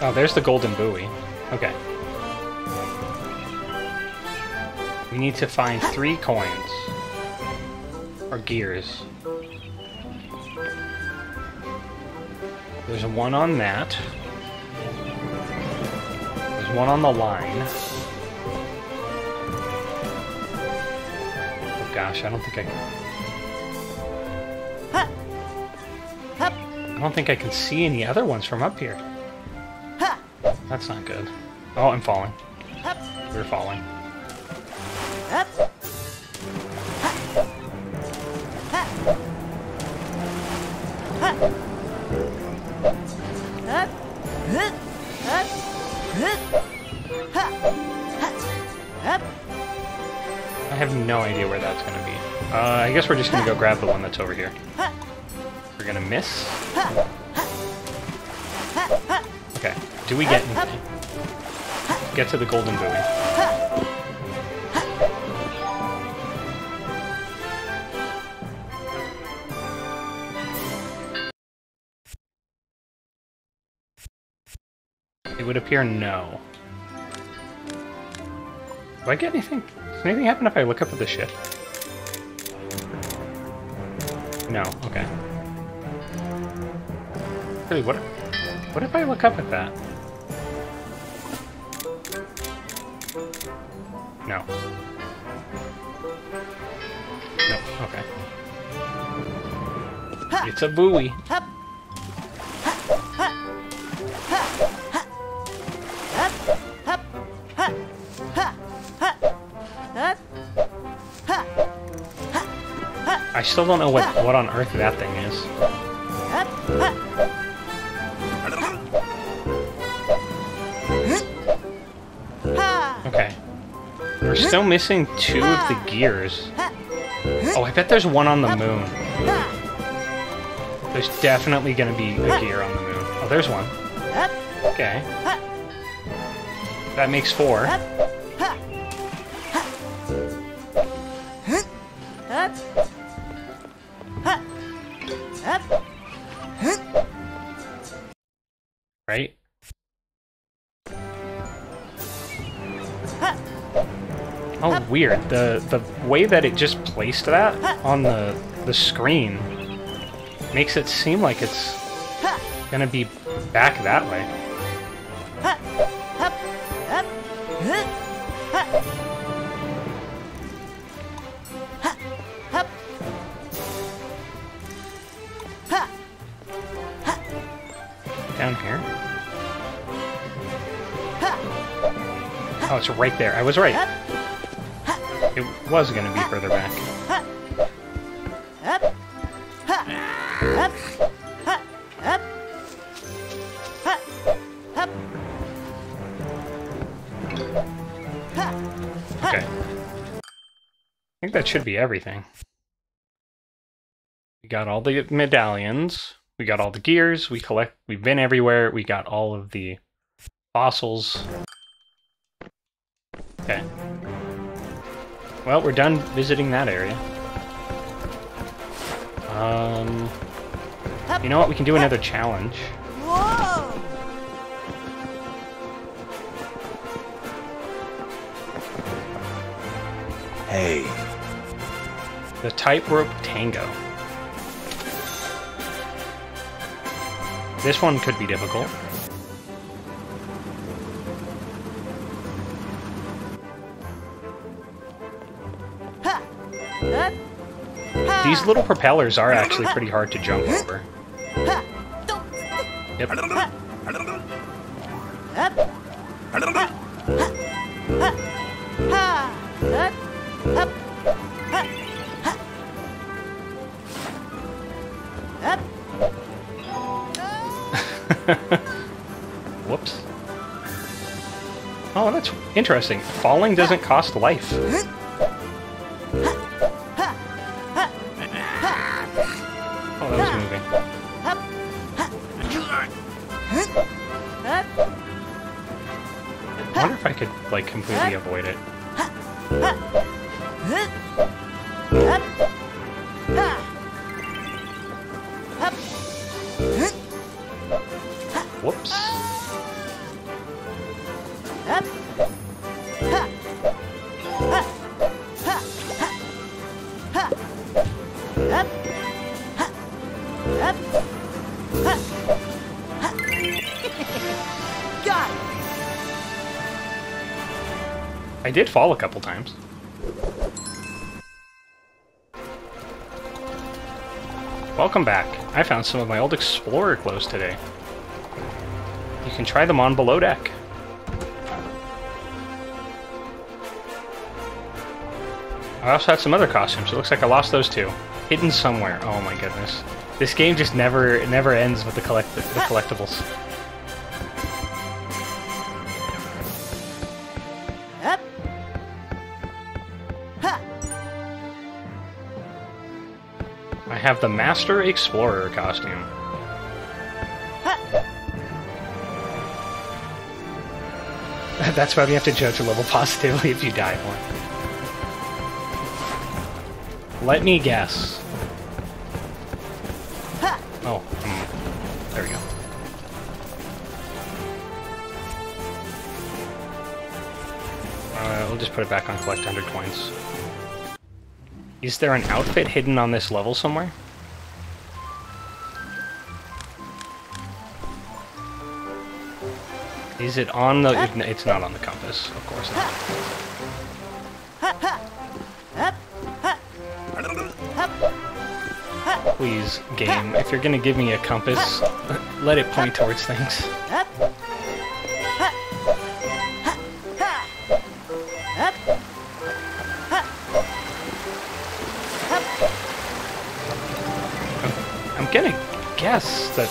Oh, there's the golden buoy. Okay. We need to find three coins. Or gears. There's one on that. There's one on the line. Oh gosh, I don't think I can. I don't think I can see any other ones from up here. That's not good. Oh, I'm falling. We're falling. Have no idea where that's gonna be. Uh, I guess we're just gonna go grab the one that's over here. We're gonna miss. Okay. Do we get anything? Get to the golden buoy. It would appear no. Do I get anything? Does anything happen if I look up at the ship? No, okay. Really, what what if I look up at that? No. No, okay. It's a buoy. Hup. I still don't know what, what on earth that thing is. Okay. We're still missing two of the gears. Oh, I bet there's one on the moon. There's definitely gonna be a gear on the moon. Oh, there's one. Okay. That makes four. Weird. The the way that it just placed that on the the screen makes it seem like it's gonna be back that way. Down here. Oh, it's right there. I was right. Was gonna be further back. Okay. I think that should be everything. We got all the medallions. We got all the gears. We collect. We've been everywhere. We got all of the fossils. Okay. Well, we're done visiting that area. Um, you know what? We can do another challenge. Whoa! Hey, The tightrope tango. This one could be difficult. These little propellers are actually pretty hard to jump over. Yep. Whoops. Oh, that's interesting. Falling doesn't cost life. Avoid it. Fall a couple times. Welcome back. I found some of my old Explorer clothes today. You can try them on below deck. I also had some other costumes. It looks like I lost those too. Hidden somewhere. Oh my goodness. This game just never never ends with the collect the ah. collectibles. Have the Master Explorer costume. Ha. That's why we have to judge a level positively if you die more. Let me guess. Oh, hmm. there we go. Uh, we'll just put it back on collect 100 coins. Is there an outfit hidden on this level somewhere? Is it on the... It's not on the compass, of course not. Please, game, if you're gonna give me a compass, let it point towards things. I'm gonna guess that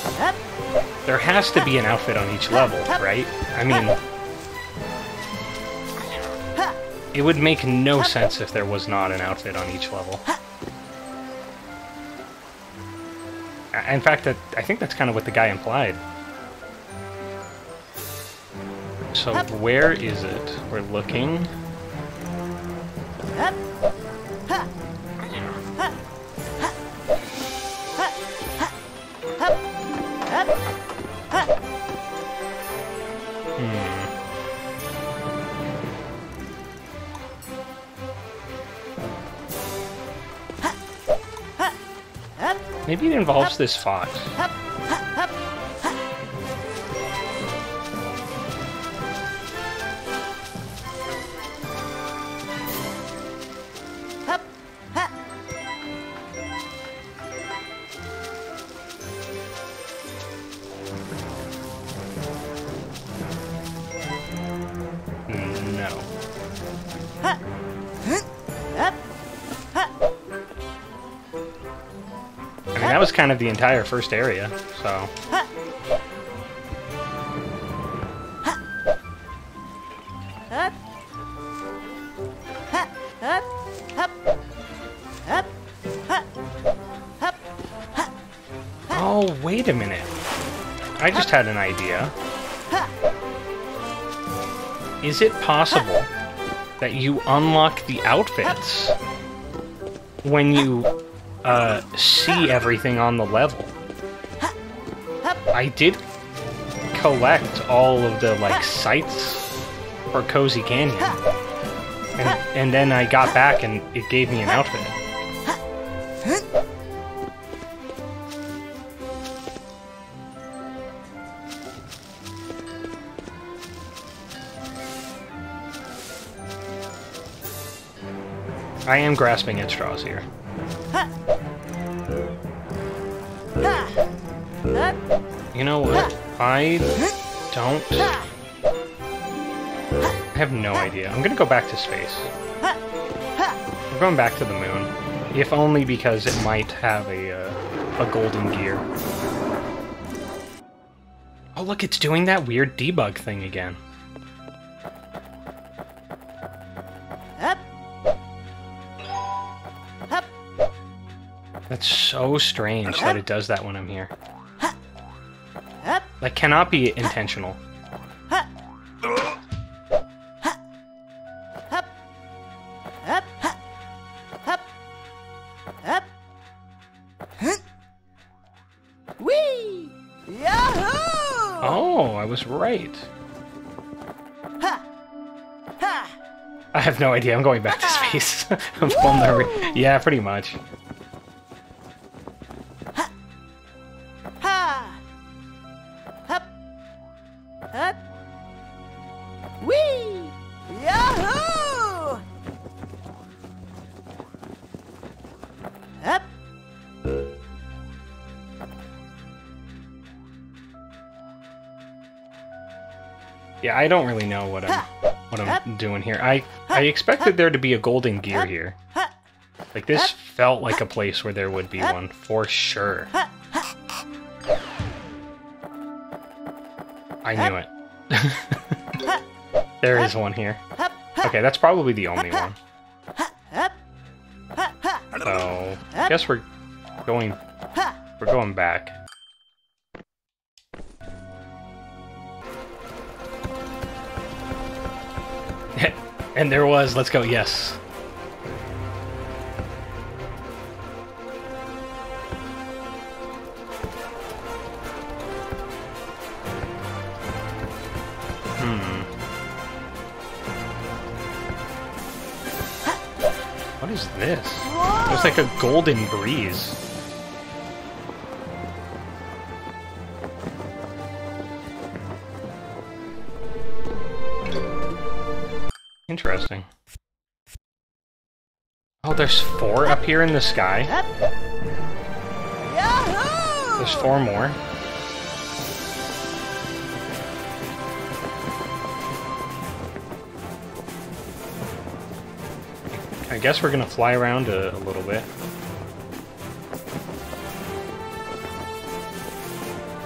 there has to be an outfit on each level, right? I mean, it would make no sense if there was not an outfit on each level. In fact, I think that's kind of what the guy implied. So where is it? We're looking. Involves this fox. Kind of the entire first area, so. Oh, wait a minute. I just had an idea. Is it possible that you unlock the outfits when you uh, see everything on the level? I did collect all of the like sites for Cozy Canyon, and, and then I got back and it gave me an outfit. I am grasping at straws here. You know what? I don't. I have no idea. I'm gonna go back to space. We're going back to the moon, if only because it might have a uh, a golden gear. Oh look, it's doing that weird debug thing again. That's so strange that it does that when I'm here. That cannot be intentional. Oh, I was right. I have no idea. I'm going back to space. I'm re- yeah, pretty much. I don't really know what I'm what I'm doing here. I I expected there to be a golden gear here. Like this felt like a place where there would be one for sure. I knew it. there is one here. Okay, that's probably the only one. Hup! Ha! Ha! So, I guess we're going we're going back. And there was. Let's go. Yes. Hmm. What is this? Looks like a golden breeze. Interesting. Oh, there's four up here in the sky. There's four more. I guess we're gonna fly around a, a little bit.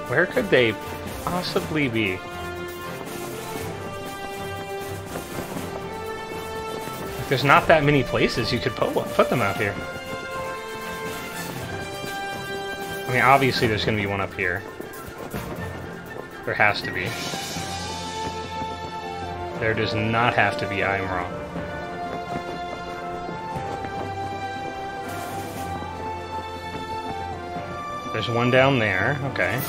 Where could they possibly be? There's not that many places you could put, put them out here. I mean, obviously there's going to be one up here. There has to be. There does not have to be, I'm wrong. There's one down there, okay.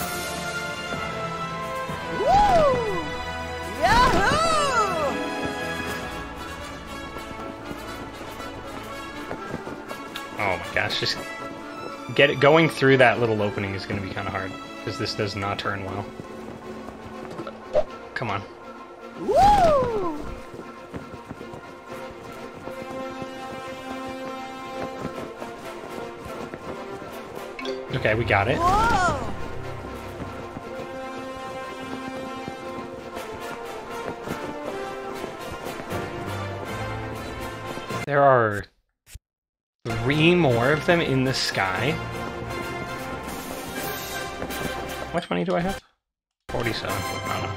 Gosh, just get it going through that little opening is going to be kind of hard because this does not turn well. Come on. Woo! Okay, we got it. Whoa! There are three more of them in the sky. How much money do I have? 47. I don't know.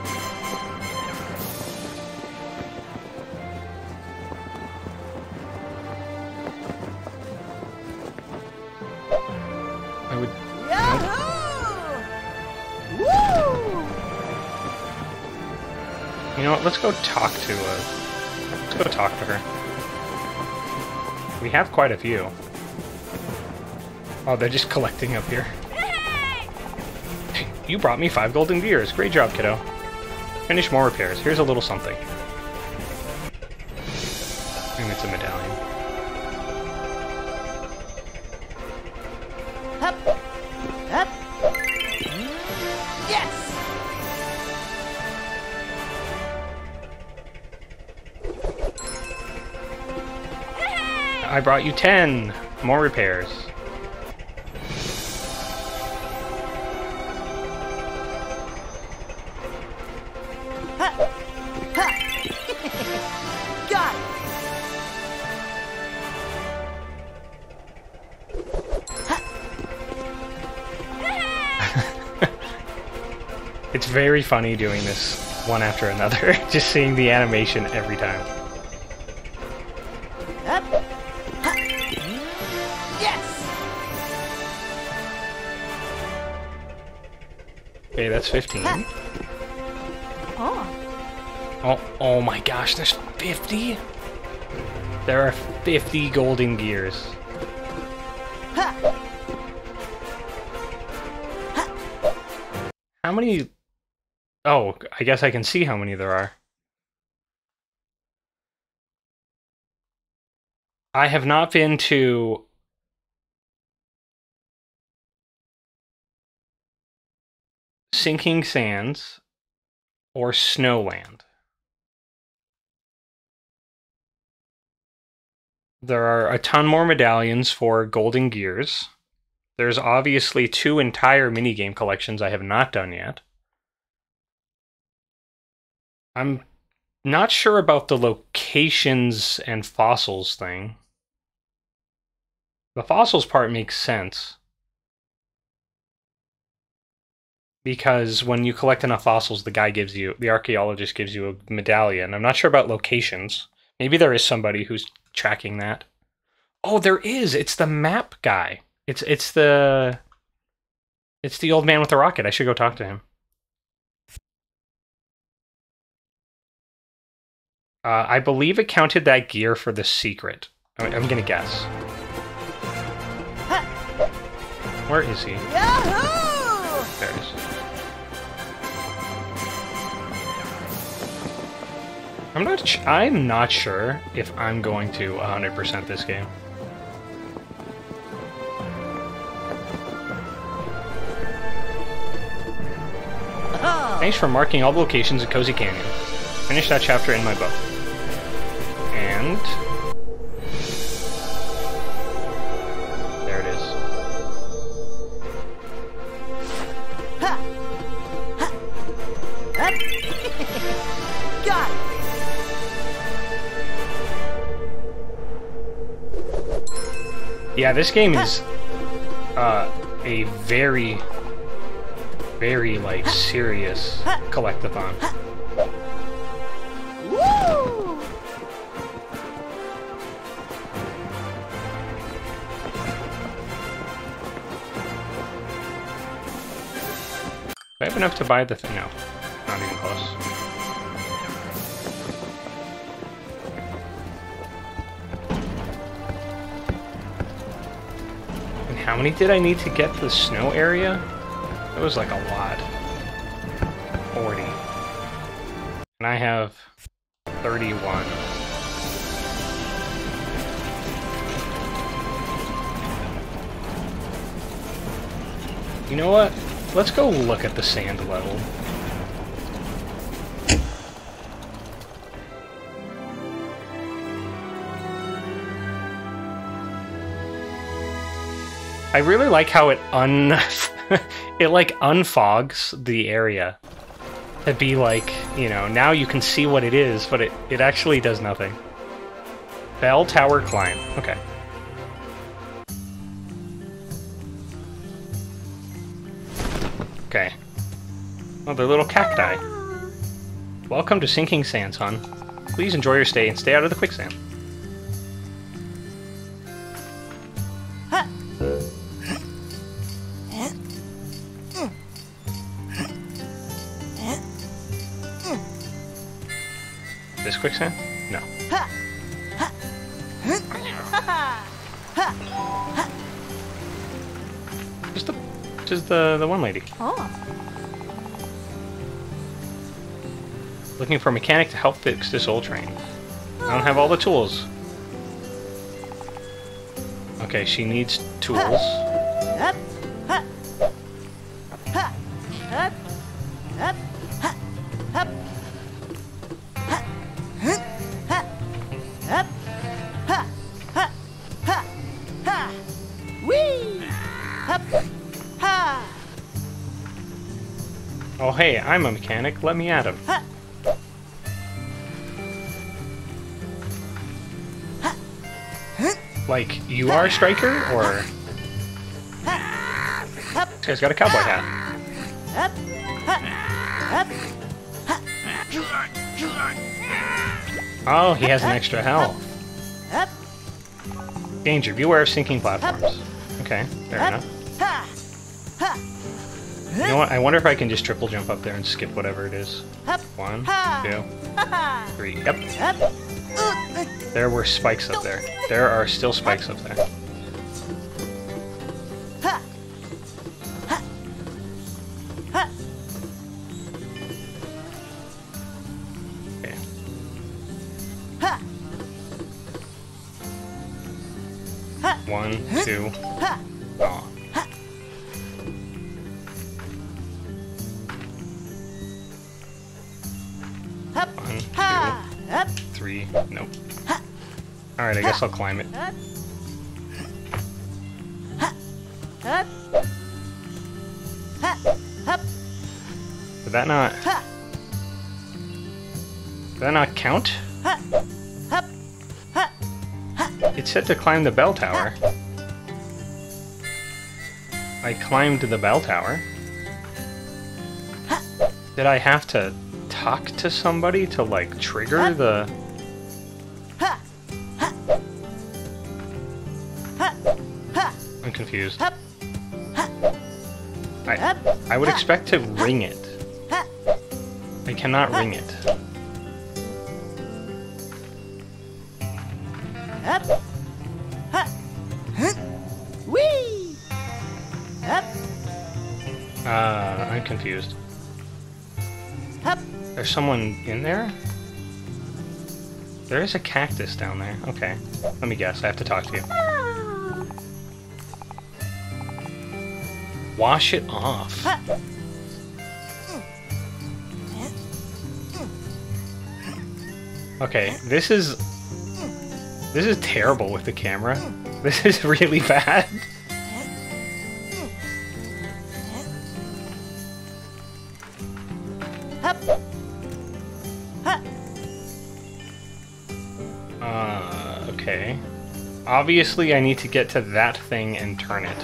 I would. Yahoo! Woo! You know what? Let's go talk to. Uh, let's go talk to her. We have quite a few. Oh, they're just collecting up here. You brought me five golden gears. Great job, kiddo. Finish more repairs. Here's a little something. Brought you ten more repairs. Ha! Ha! Got it! It's very funny doing this one after another, just seeing the animation every time. That's 15. Oh. Oh, oh my gosh, there's 50? There are 50 golden gears. How many? Oh, I guess I can see how many there are. I have not been to Sinking Sands or Snowland. There are a ton more medallions for Golden Gears. There's obviously two entire minigame collections I have not done yet. I'm not sure about the locations and fossils thing. The fossils part makes sense. Because when you collect enough fossils, the guy gives you, the archaeologist gives you a medallion. I'm not sure about locations. Maybe there is somebody who's tracking that. Oh, there is. It's the map guy. It's it's the it's the old man with the rocket. I should go talk to him. Uh, I believe it counted that gear for the secret. I'm, I'm gonna guess. Where is he? Yahoo! There he is. I'm not. Ch- I'm not sure if I'm going to 100% this game. Oh. Thanks for marking all the locations in Cozy Canyon. Finish that chapter in my book. And there it is. Ha! Ha! Got it. Yeah, this game is uh, a very, very like serious collectathon. Do I have enough to buy the thing? No, not even close. How many did I need to get to the snow area? It was like a lot. 40. And I have 31. You know what? Let's go look at the sand level. I really like how it un it like unfogs the area. To be like, you know, now you can see what it is, but it, it actually does nothing. Bell Tower Climb. Okay. Okay. Oh, they're little cacti. Ah. Welcome to Sinking Sands, hon. Please enjoy your stay and stay out of the quicksand. This quicksand? No. Just the, just the the one lady. Oh. Looking for a mechanic to help fix this old train. I don't have all the tools. Okay, she needs tools. Hey, I'm a mechanic. Let me at him. Like, you are a striker, or this guy's got a cowboy hat? Oh, he has an extra health. Danger, beware of sinking platforms. Okay, fair enough. Ha. Ha. You know what? I wonder if I can just triple jump up there and skip whatever it is. One, two, three. Yep, Up. There were spikes up there. There are still spikes up there. Guess I'll climb it. Did that not. Did that not count? It said to climb the bell tower. I climbed the bell tower. Did I have to talk to somebody to like trigger the confused. I, I would expect to ring it. I cannot ring it. Uh, I'm confused. There's someone in there? There is a cactus down there. Okay. Let me guess. I have to talk to you. Wash it off. Okay, this is... This is terrible with the camera. This is really bad. Uh, okay. Obviously, I need to get to that thing and turn it.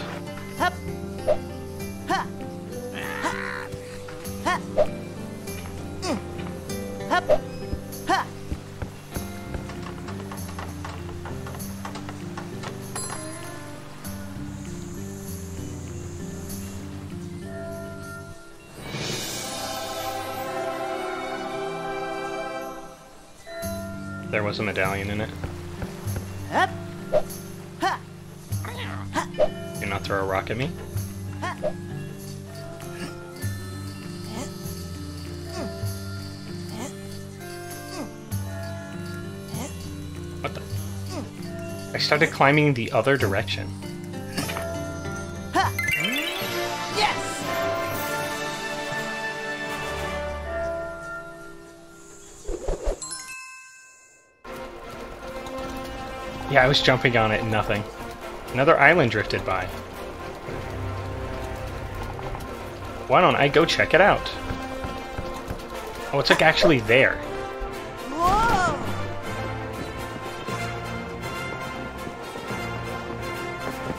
Was a medallion in it. Ha. Not throw a rock at me. What the? I started climbing the other direction. Yeah, I was jumping on it and nothing. Another island drifted by. Why don't I go check it out? Oh, it's like actually there. Whoa.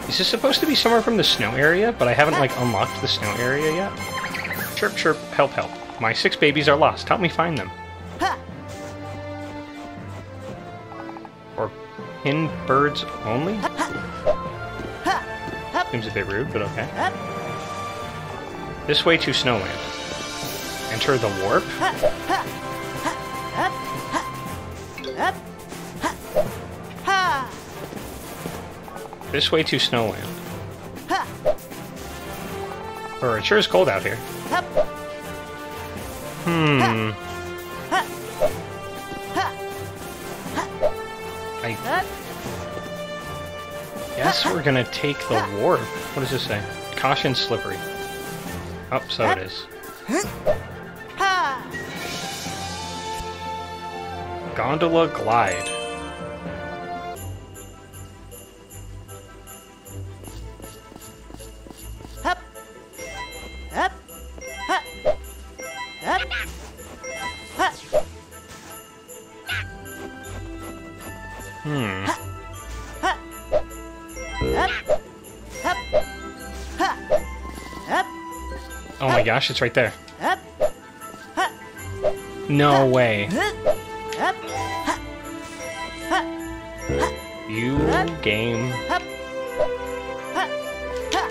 Is this supposed to be somewhere from the snow area? But I haven't like unlocked the snow area yet. Chirp chirp, help help. My six babies are lost. Help me find them. Pin birds only? Seems a bit rude, but okay. This way to Snowland. Enter the warp? This way to Snowland. Or it sure is cold out here. Hmm. Gonna take the warp. What does this say? Caution slippery. Oh, so it is. Gondola glide. Gosh, it's right there. No way. Hup. Ha. Ha. You game. Hup. Ha. Ha.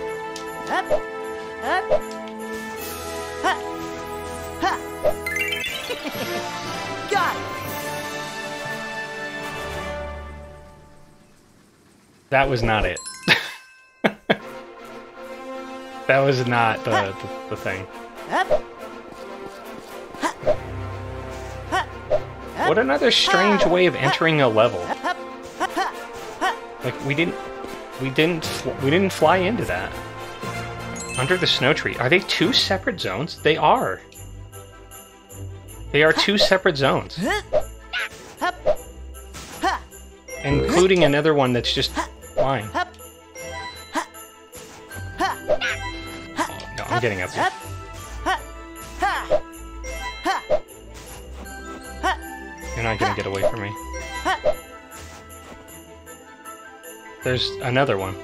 Hup. Hup. Ha. Ha. Got it. That was not it. That was not the, the, the thing. What another strange way of entering a level. Like we didn't, we didn't, we didn't fly into that. Under the snow tree. Are they two separate zones? They are. They are two separate zones, including another one that's just flying. I'm getting up. Ha. You're not gonna get away from me. There's another one.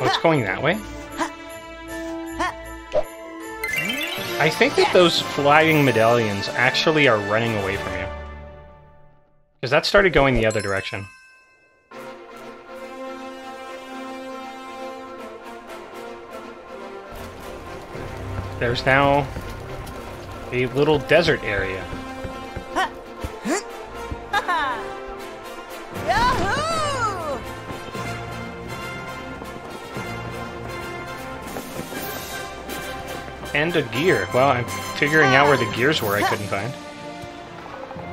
Oh, it's going that way? I think that those flying medallions actually are running away from you. Because that started going the other direction. There's now a little desert area. Ha. Ha. Yahoo! and a gear. Well, I'm figuring out where the gears were I couldn't find.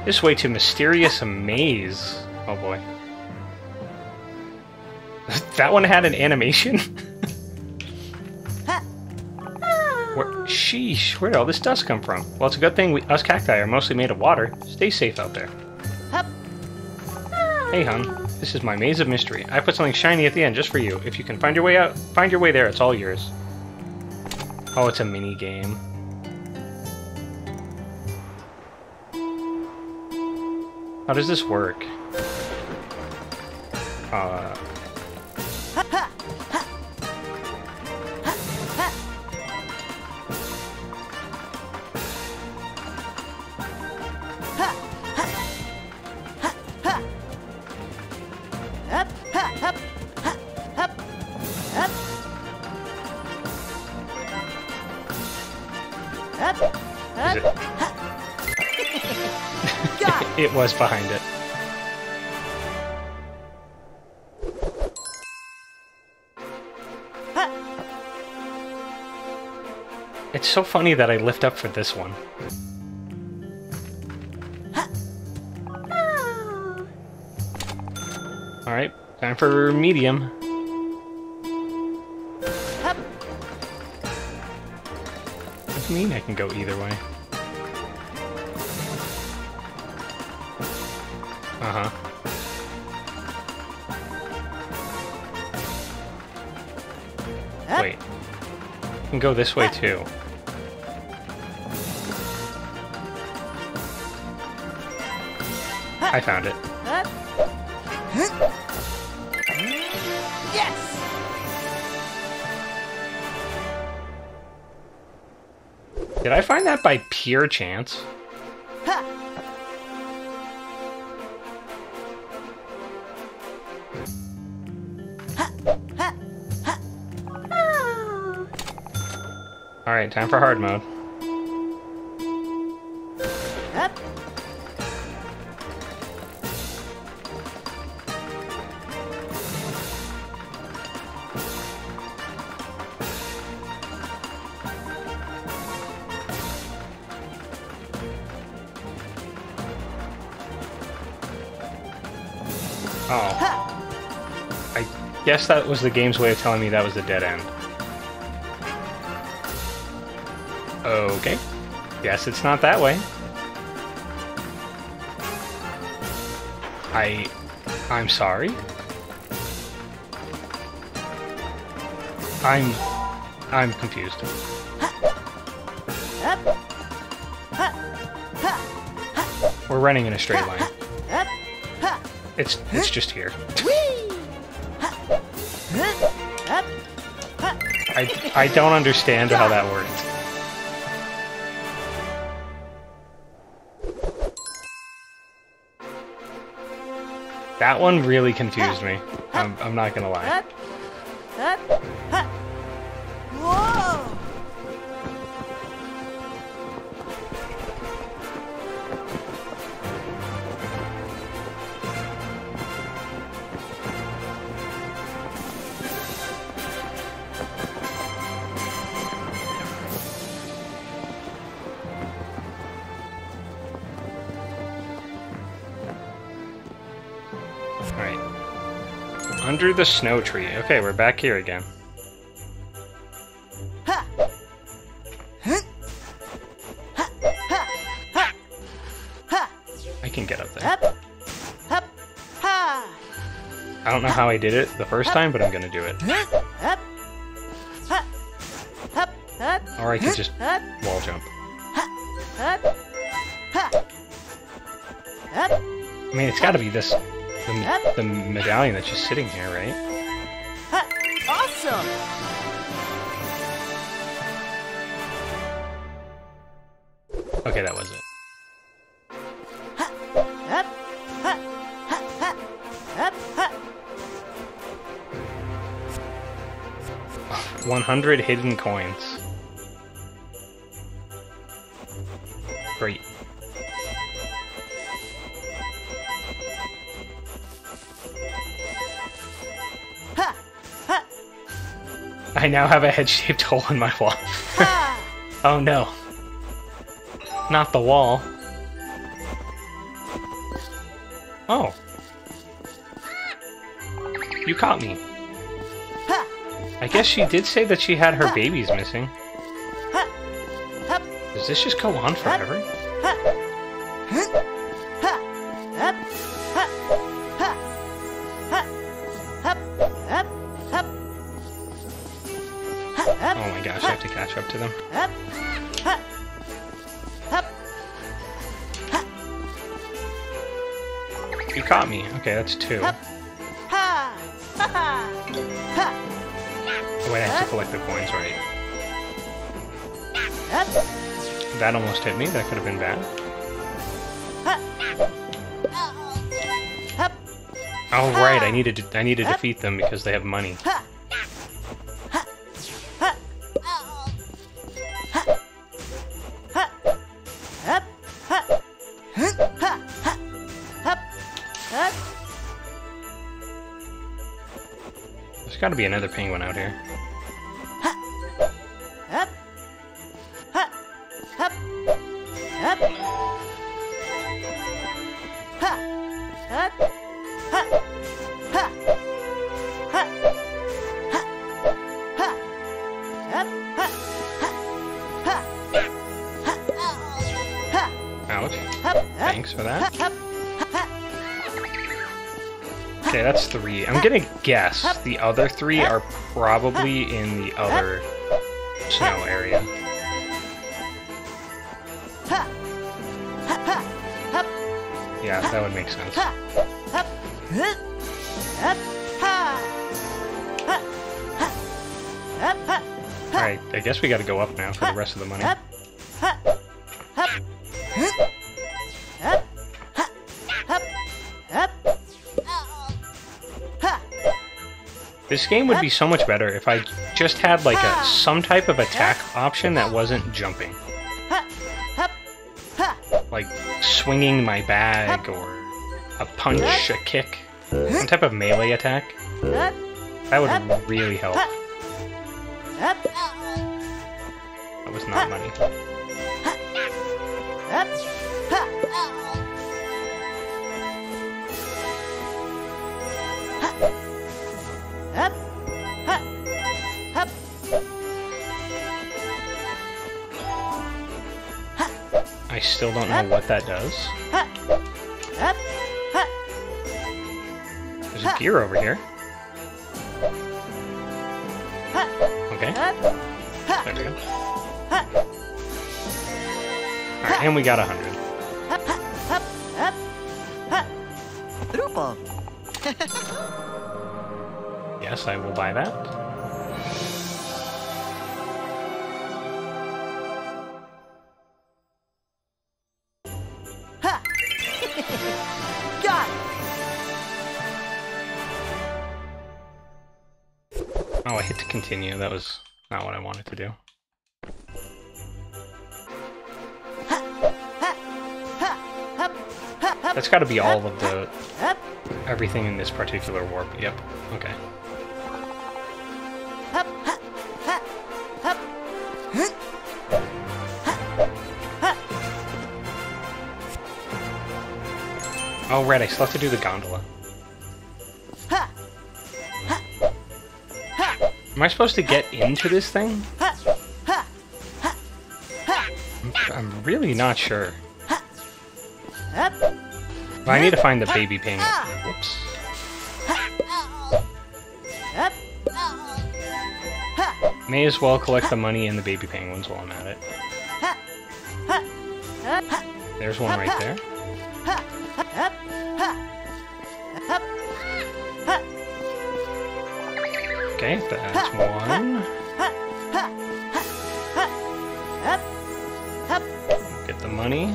This way to Mysterious Maze. Oh boy. that one had an animation? sheesh, where did all this dust come from? Well, it's a good thing we, us cacti are mostly made of water. Stay safe out there. Hup. Hey, hun. This is my maze of mystery. I put something shiny at the end just for you. If you can find your way out, find your way there. It's all yours. Oh, it's a mini game. How does this work? Uh, was behind it. It's so funny that I lift up for this one. Alright, time for medium. What do you mean I can go either way? Go this way too. I found it. Yes. Did I find that by pure chance? Time for hard mode. Hup. Oh. I guess that was the game's way of telling me that was a dead end. Okay. Guess it's not that way. I... I'm sorry? I'm... I'm confused. We're running in a straight line. It's it's just here. I, I don't understand how that works. That one really confused me. I'm, I'm not gonna lie. Under the snow tree. Okay, we're back here again. I can get up there. I don't know how I did it the first time, but I'm gonna do it. Or I could just wall jump. I mean, it's gotta be this... The, the medallion that's just sitting here, right? Awesome. Okay, that was it. Ha. 100 hidden coins. Now have a head-shaped hole in my wall. Oh no. Not the wall. Oh. You caught me. I guess she did say that she had her babies missing. Does this just go on forever? Caught me. Okay, that's two. Oh, wait, I have to collect the coins, right? That almost hit me. That could have been bad. Oh right, I needed to, I need to defeat them because they have money. There's got to be another penguin out here. Guess the other three are probably in the other snow area. Yeah, that would make sense. Alright, I guess we gotta go up now for the rest of the money. This game would be so much better if I just had like a some type of attack option that wasn't jumping. Like swinging my bag or a punch, a kick, some type of melee attack. That would really help. That was not money. Hup! Ha! Hup! I still don't know what that does. Ha! Hup! Ha! There's a gear over here. Okay, there we go. Alright, and we got a hundred. Hup! Yes, I will buy that. Ha! Got it! Oh, I hit to continue. That was not what I wanted to do. Ha! Ha! Hup! Ha! Hup! That's got to be all of the everything in this particular warp. Yep. Okay. Oh, right. I still have to do the gondola. Am I supposed to get into this thing? I'm, I'm really not sure. I need to find the baby penguin. Ah! Whoops. Hup! May as well collect the money and the baby penguins while I'm at it. There's one right there. Okay, that's one. Get the money.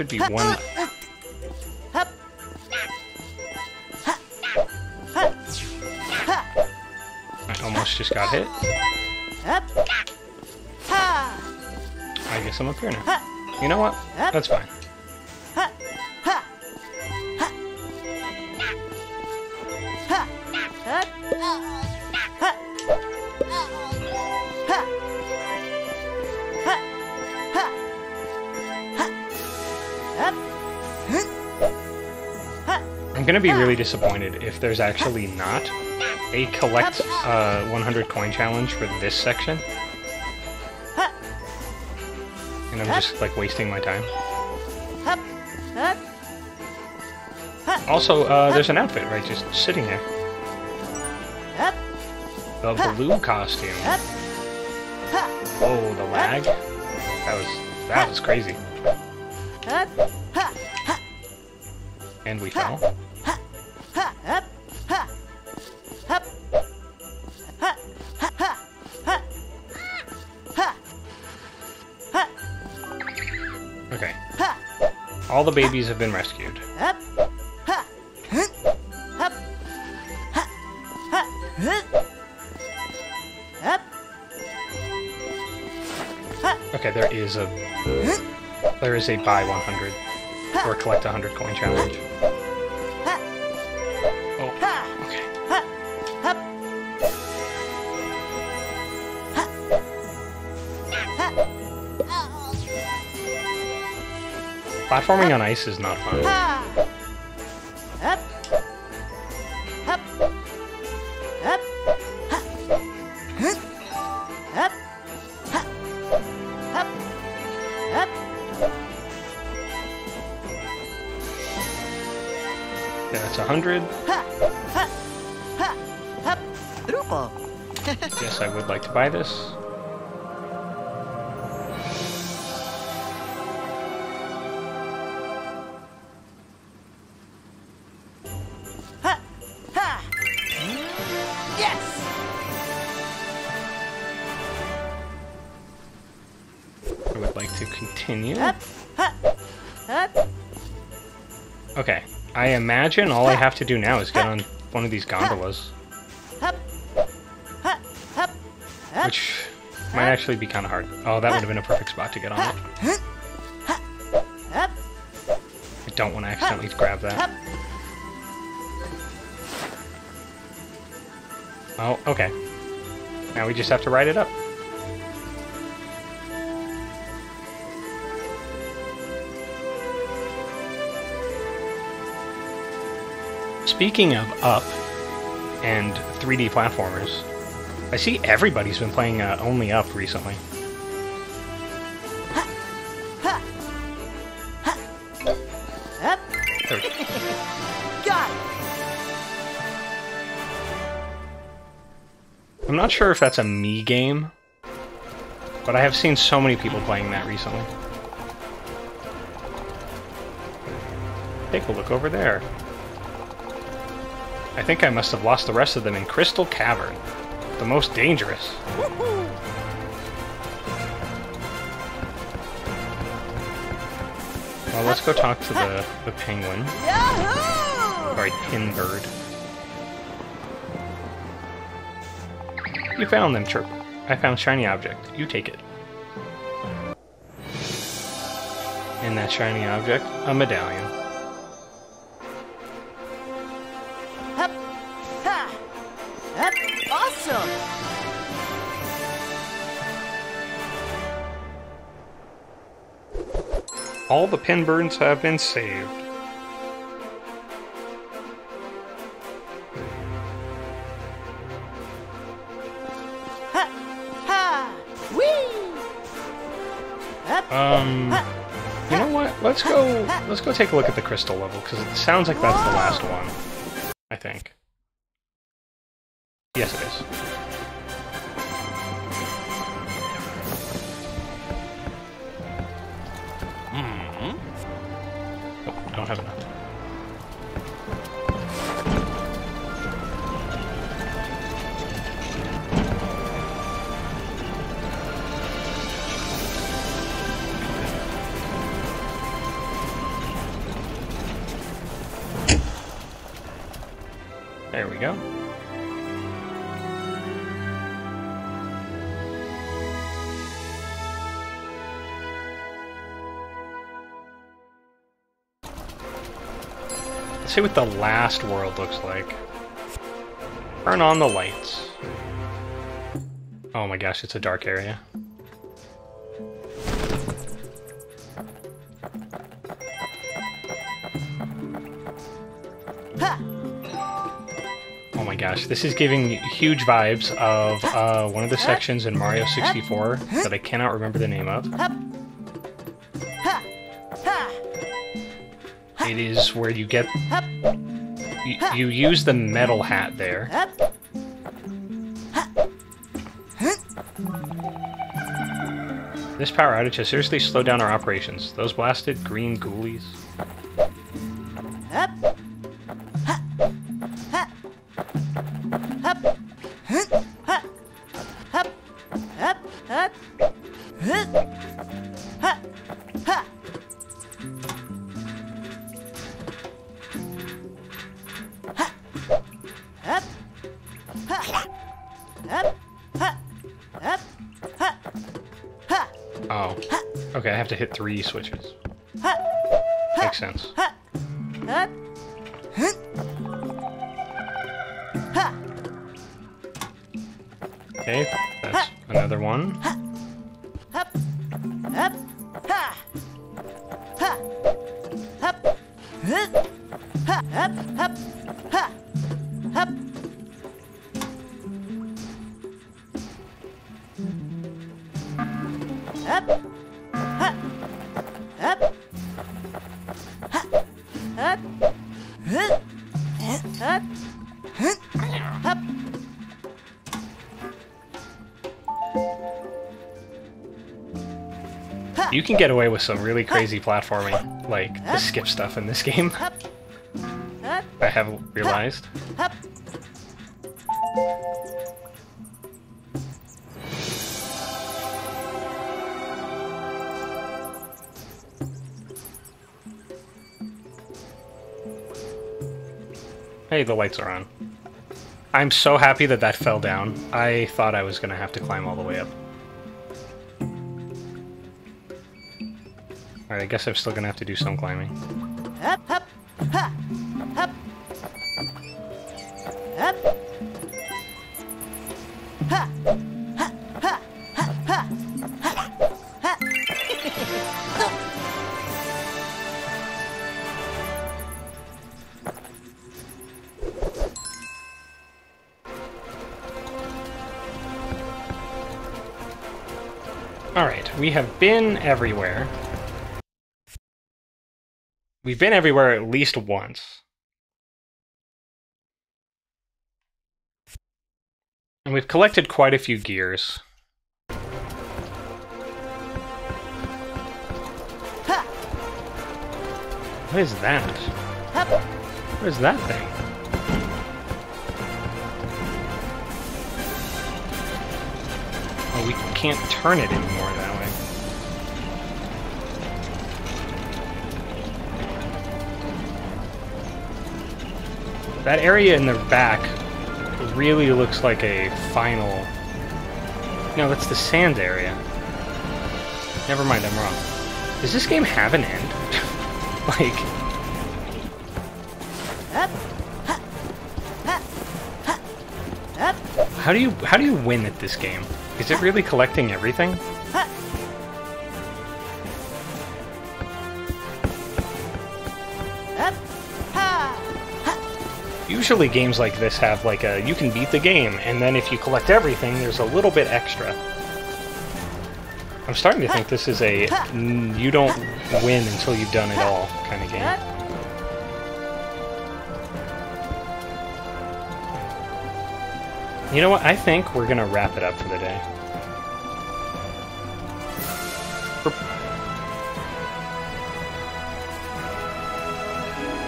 Should be one. I almost just got hit. I guess I'm up here now. You know what? That's fine. Gonna be really disappointed if there's actually not a collect uh, 100 coin challenge for this section. And I'm just like wasting my time. Also, uh, there's an outfit right just sitting there. The blue costume. Oh, the lag. That was that was crazy. And we fell. The babies have been rescued. Up. Ha. Huh. Up. Ha. Ha. Huh. Up. Ha. Okay, there is a there is a buy 100 or collect 100 coin challenge. Platforming on ice is not fun. That's 100. Ha. Ha. Ha. Yes, I would like to buy this. Yes. I would like to continue. Up. Ha. Up. Okay. I imagine all I have to do now is get on one of these gondolas, Up. Up. Up. which might actually be kind of hard. Oh, that would have been a perfect spot to get on it. Up. I don't want to accidentally grab that. Oh, okay. Now we just have to ride it up. Speaking of up and 3D platformers, I see everybody's been playing uh, only up recently. Not sure if that's a me game, but I have seen so many people playing that recently. Take a look over there. I think I must have lost the rest of them in Crystal Cavern. The most dangerous. Well, let's go talk to the, the penguin. Yahoo! Sorry, pinbird. You found them, Chirp. I found shiny object. You take it. And that shiny object, a medallion. Up. Ha. Up. Awesome. All the pinbirds have been saved. Let's go take a look at the crystal level because it sounds like that's the last one. I think. See what the last world looks like. Turn on the lights. Oh my gosh, it's a dark area. Oh my gosh, this is giving huge vibes of uh, one of the sections in Mario 64 that I cannot remember the name of. It is where you get... You, use the metal hat there. This power outage has seriously slowed down our operations. Those blasted green ghoulies. Three switches. Makes sense. Can get away with some really crazy platforming, like the skip stuff in this game. I haven't realized. Hey, the lights are on. I'm so happy that that fell down. I thought I was going to have to climb all the way up. Alright, I guess I'm still going to have to do some climbing. Up, up, ha. Up. Up. Alright, we have been everywhere. We've been everywhere at least once. And we've collected quite a few gears. What is that? What is that thing? Oh, we can't turn it anymore that That area in the back really looks like a final... No, that's the sand area. Never mind, I'm wrong. Does this game have an end? like... How do you how do you win at this game? Is it really collecting everything? Usually games like this have like a you can beat the game and then if you collect everything there's a little bit extra. I'm starting to think this is a you don't win until you've done it all kind of game. You know what? I think we're gonna wrap it up for the day.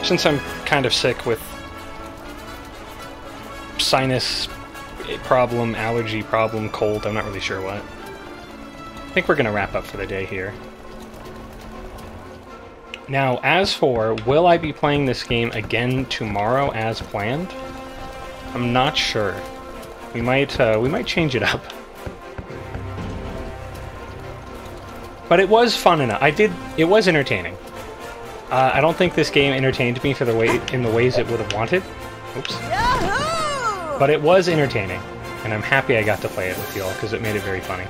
Since I'm kind of sick with sinus problem, allergy problem, cold, I'm not really sure what. I think we're gonna wrap up for the day here. Now, as for will I be playing this game again tomorrow as planned? I'm not sure. We might uh, we might change it up. But it was fun enough. I did. It was entertaining. Uh, I don't think this game entertained me for the way in the ways it would have wanted. Oops. But it was entertaining, and I'm happy I got to play it with you all because it made it very funny.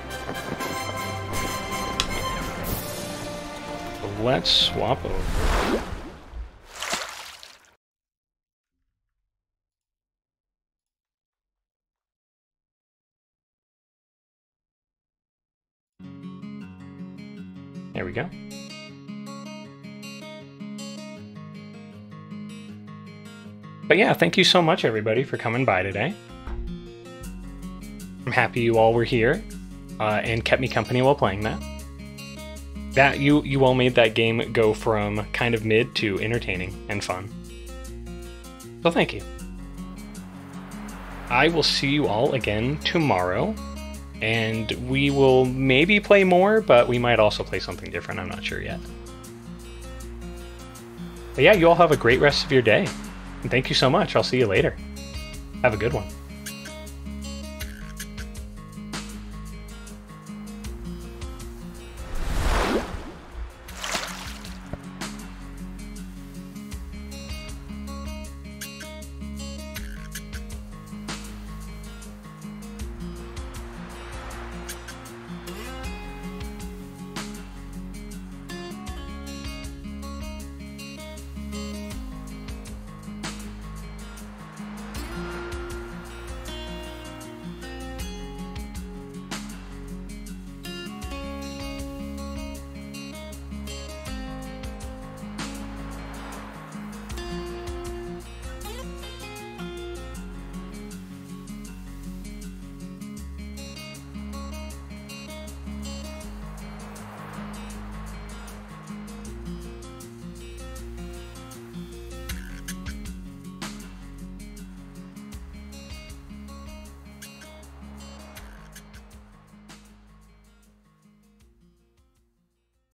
Let's swap over. There we go. But yeah, thank you so much, everybody, for coming by today. I'm happy you all were here uh, and kept me company while playing that. That you you all made that game go from kind of mid to entertaining and fun. So thank you. I will see you all again tomorrow, and we will maybe play more, but we might also play something different. I'm not sure yet. But yeah, you all have a great rest of your day. And thank you so much. I'll see you later. Have a good one.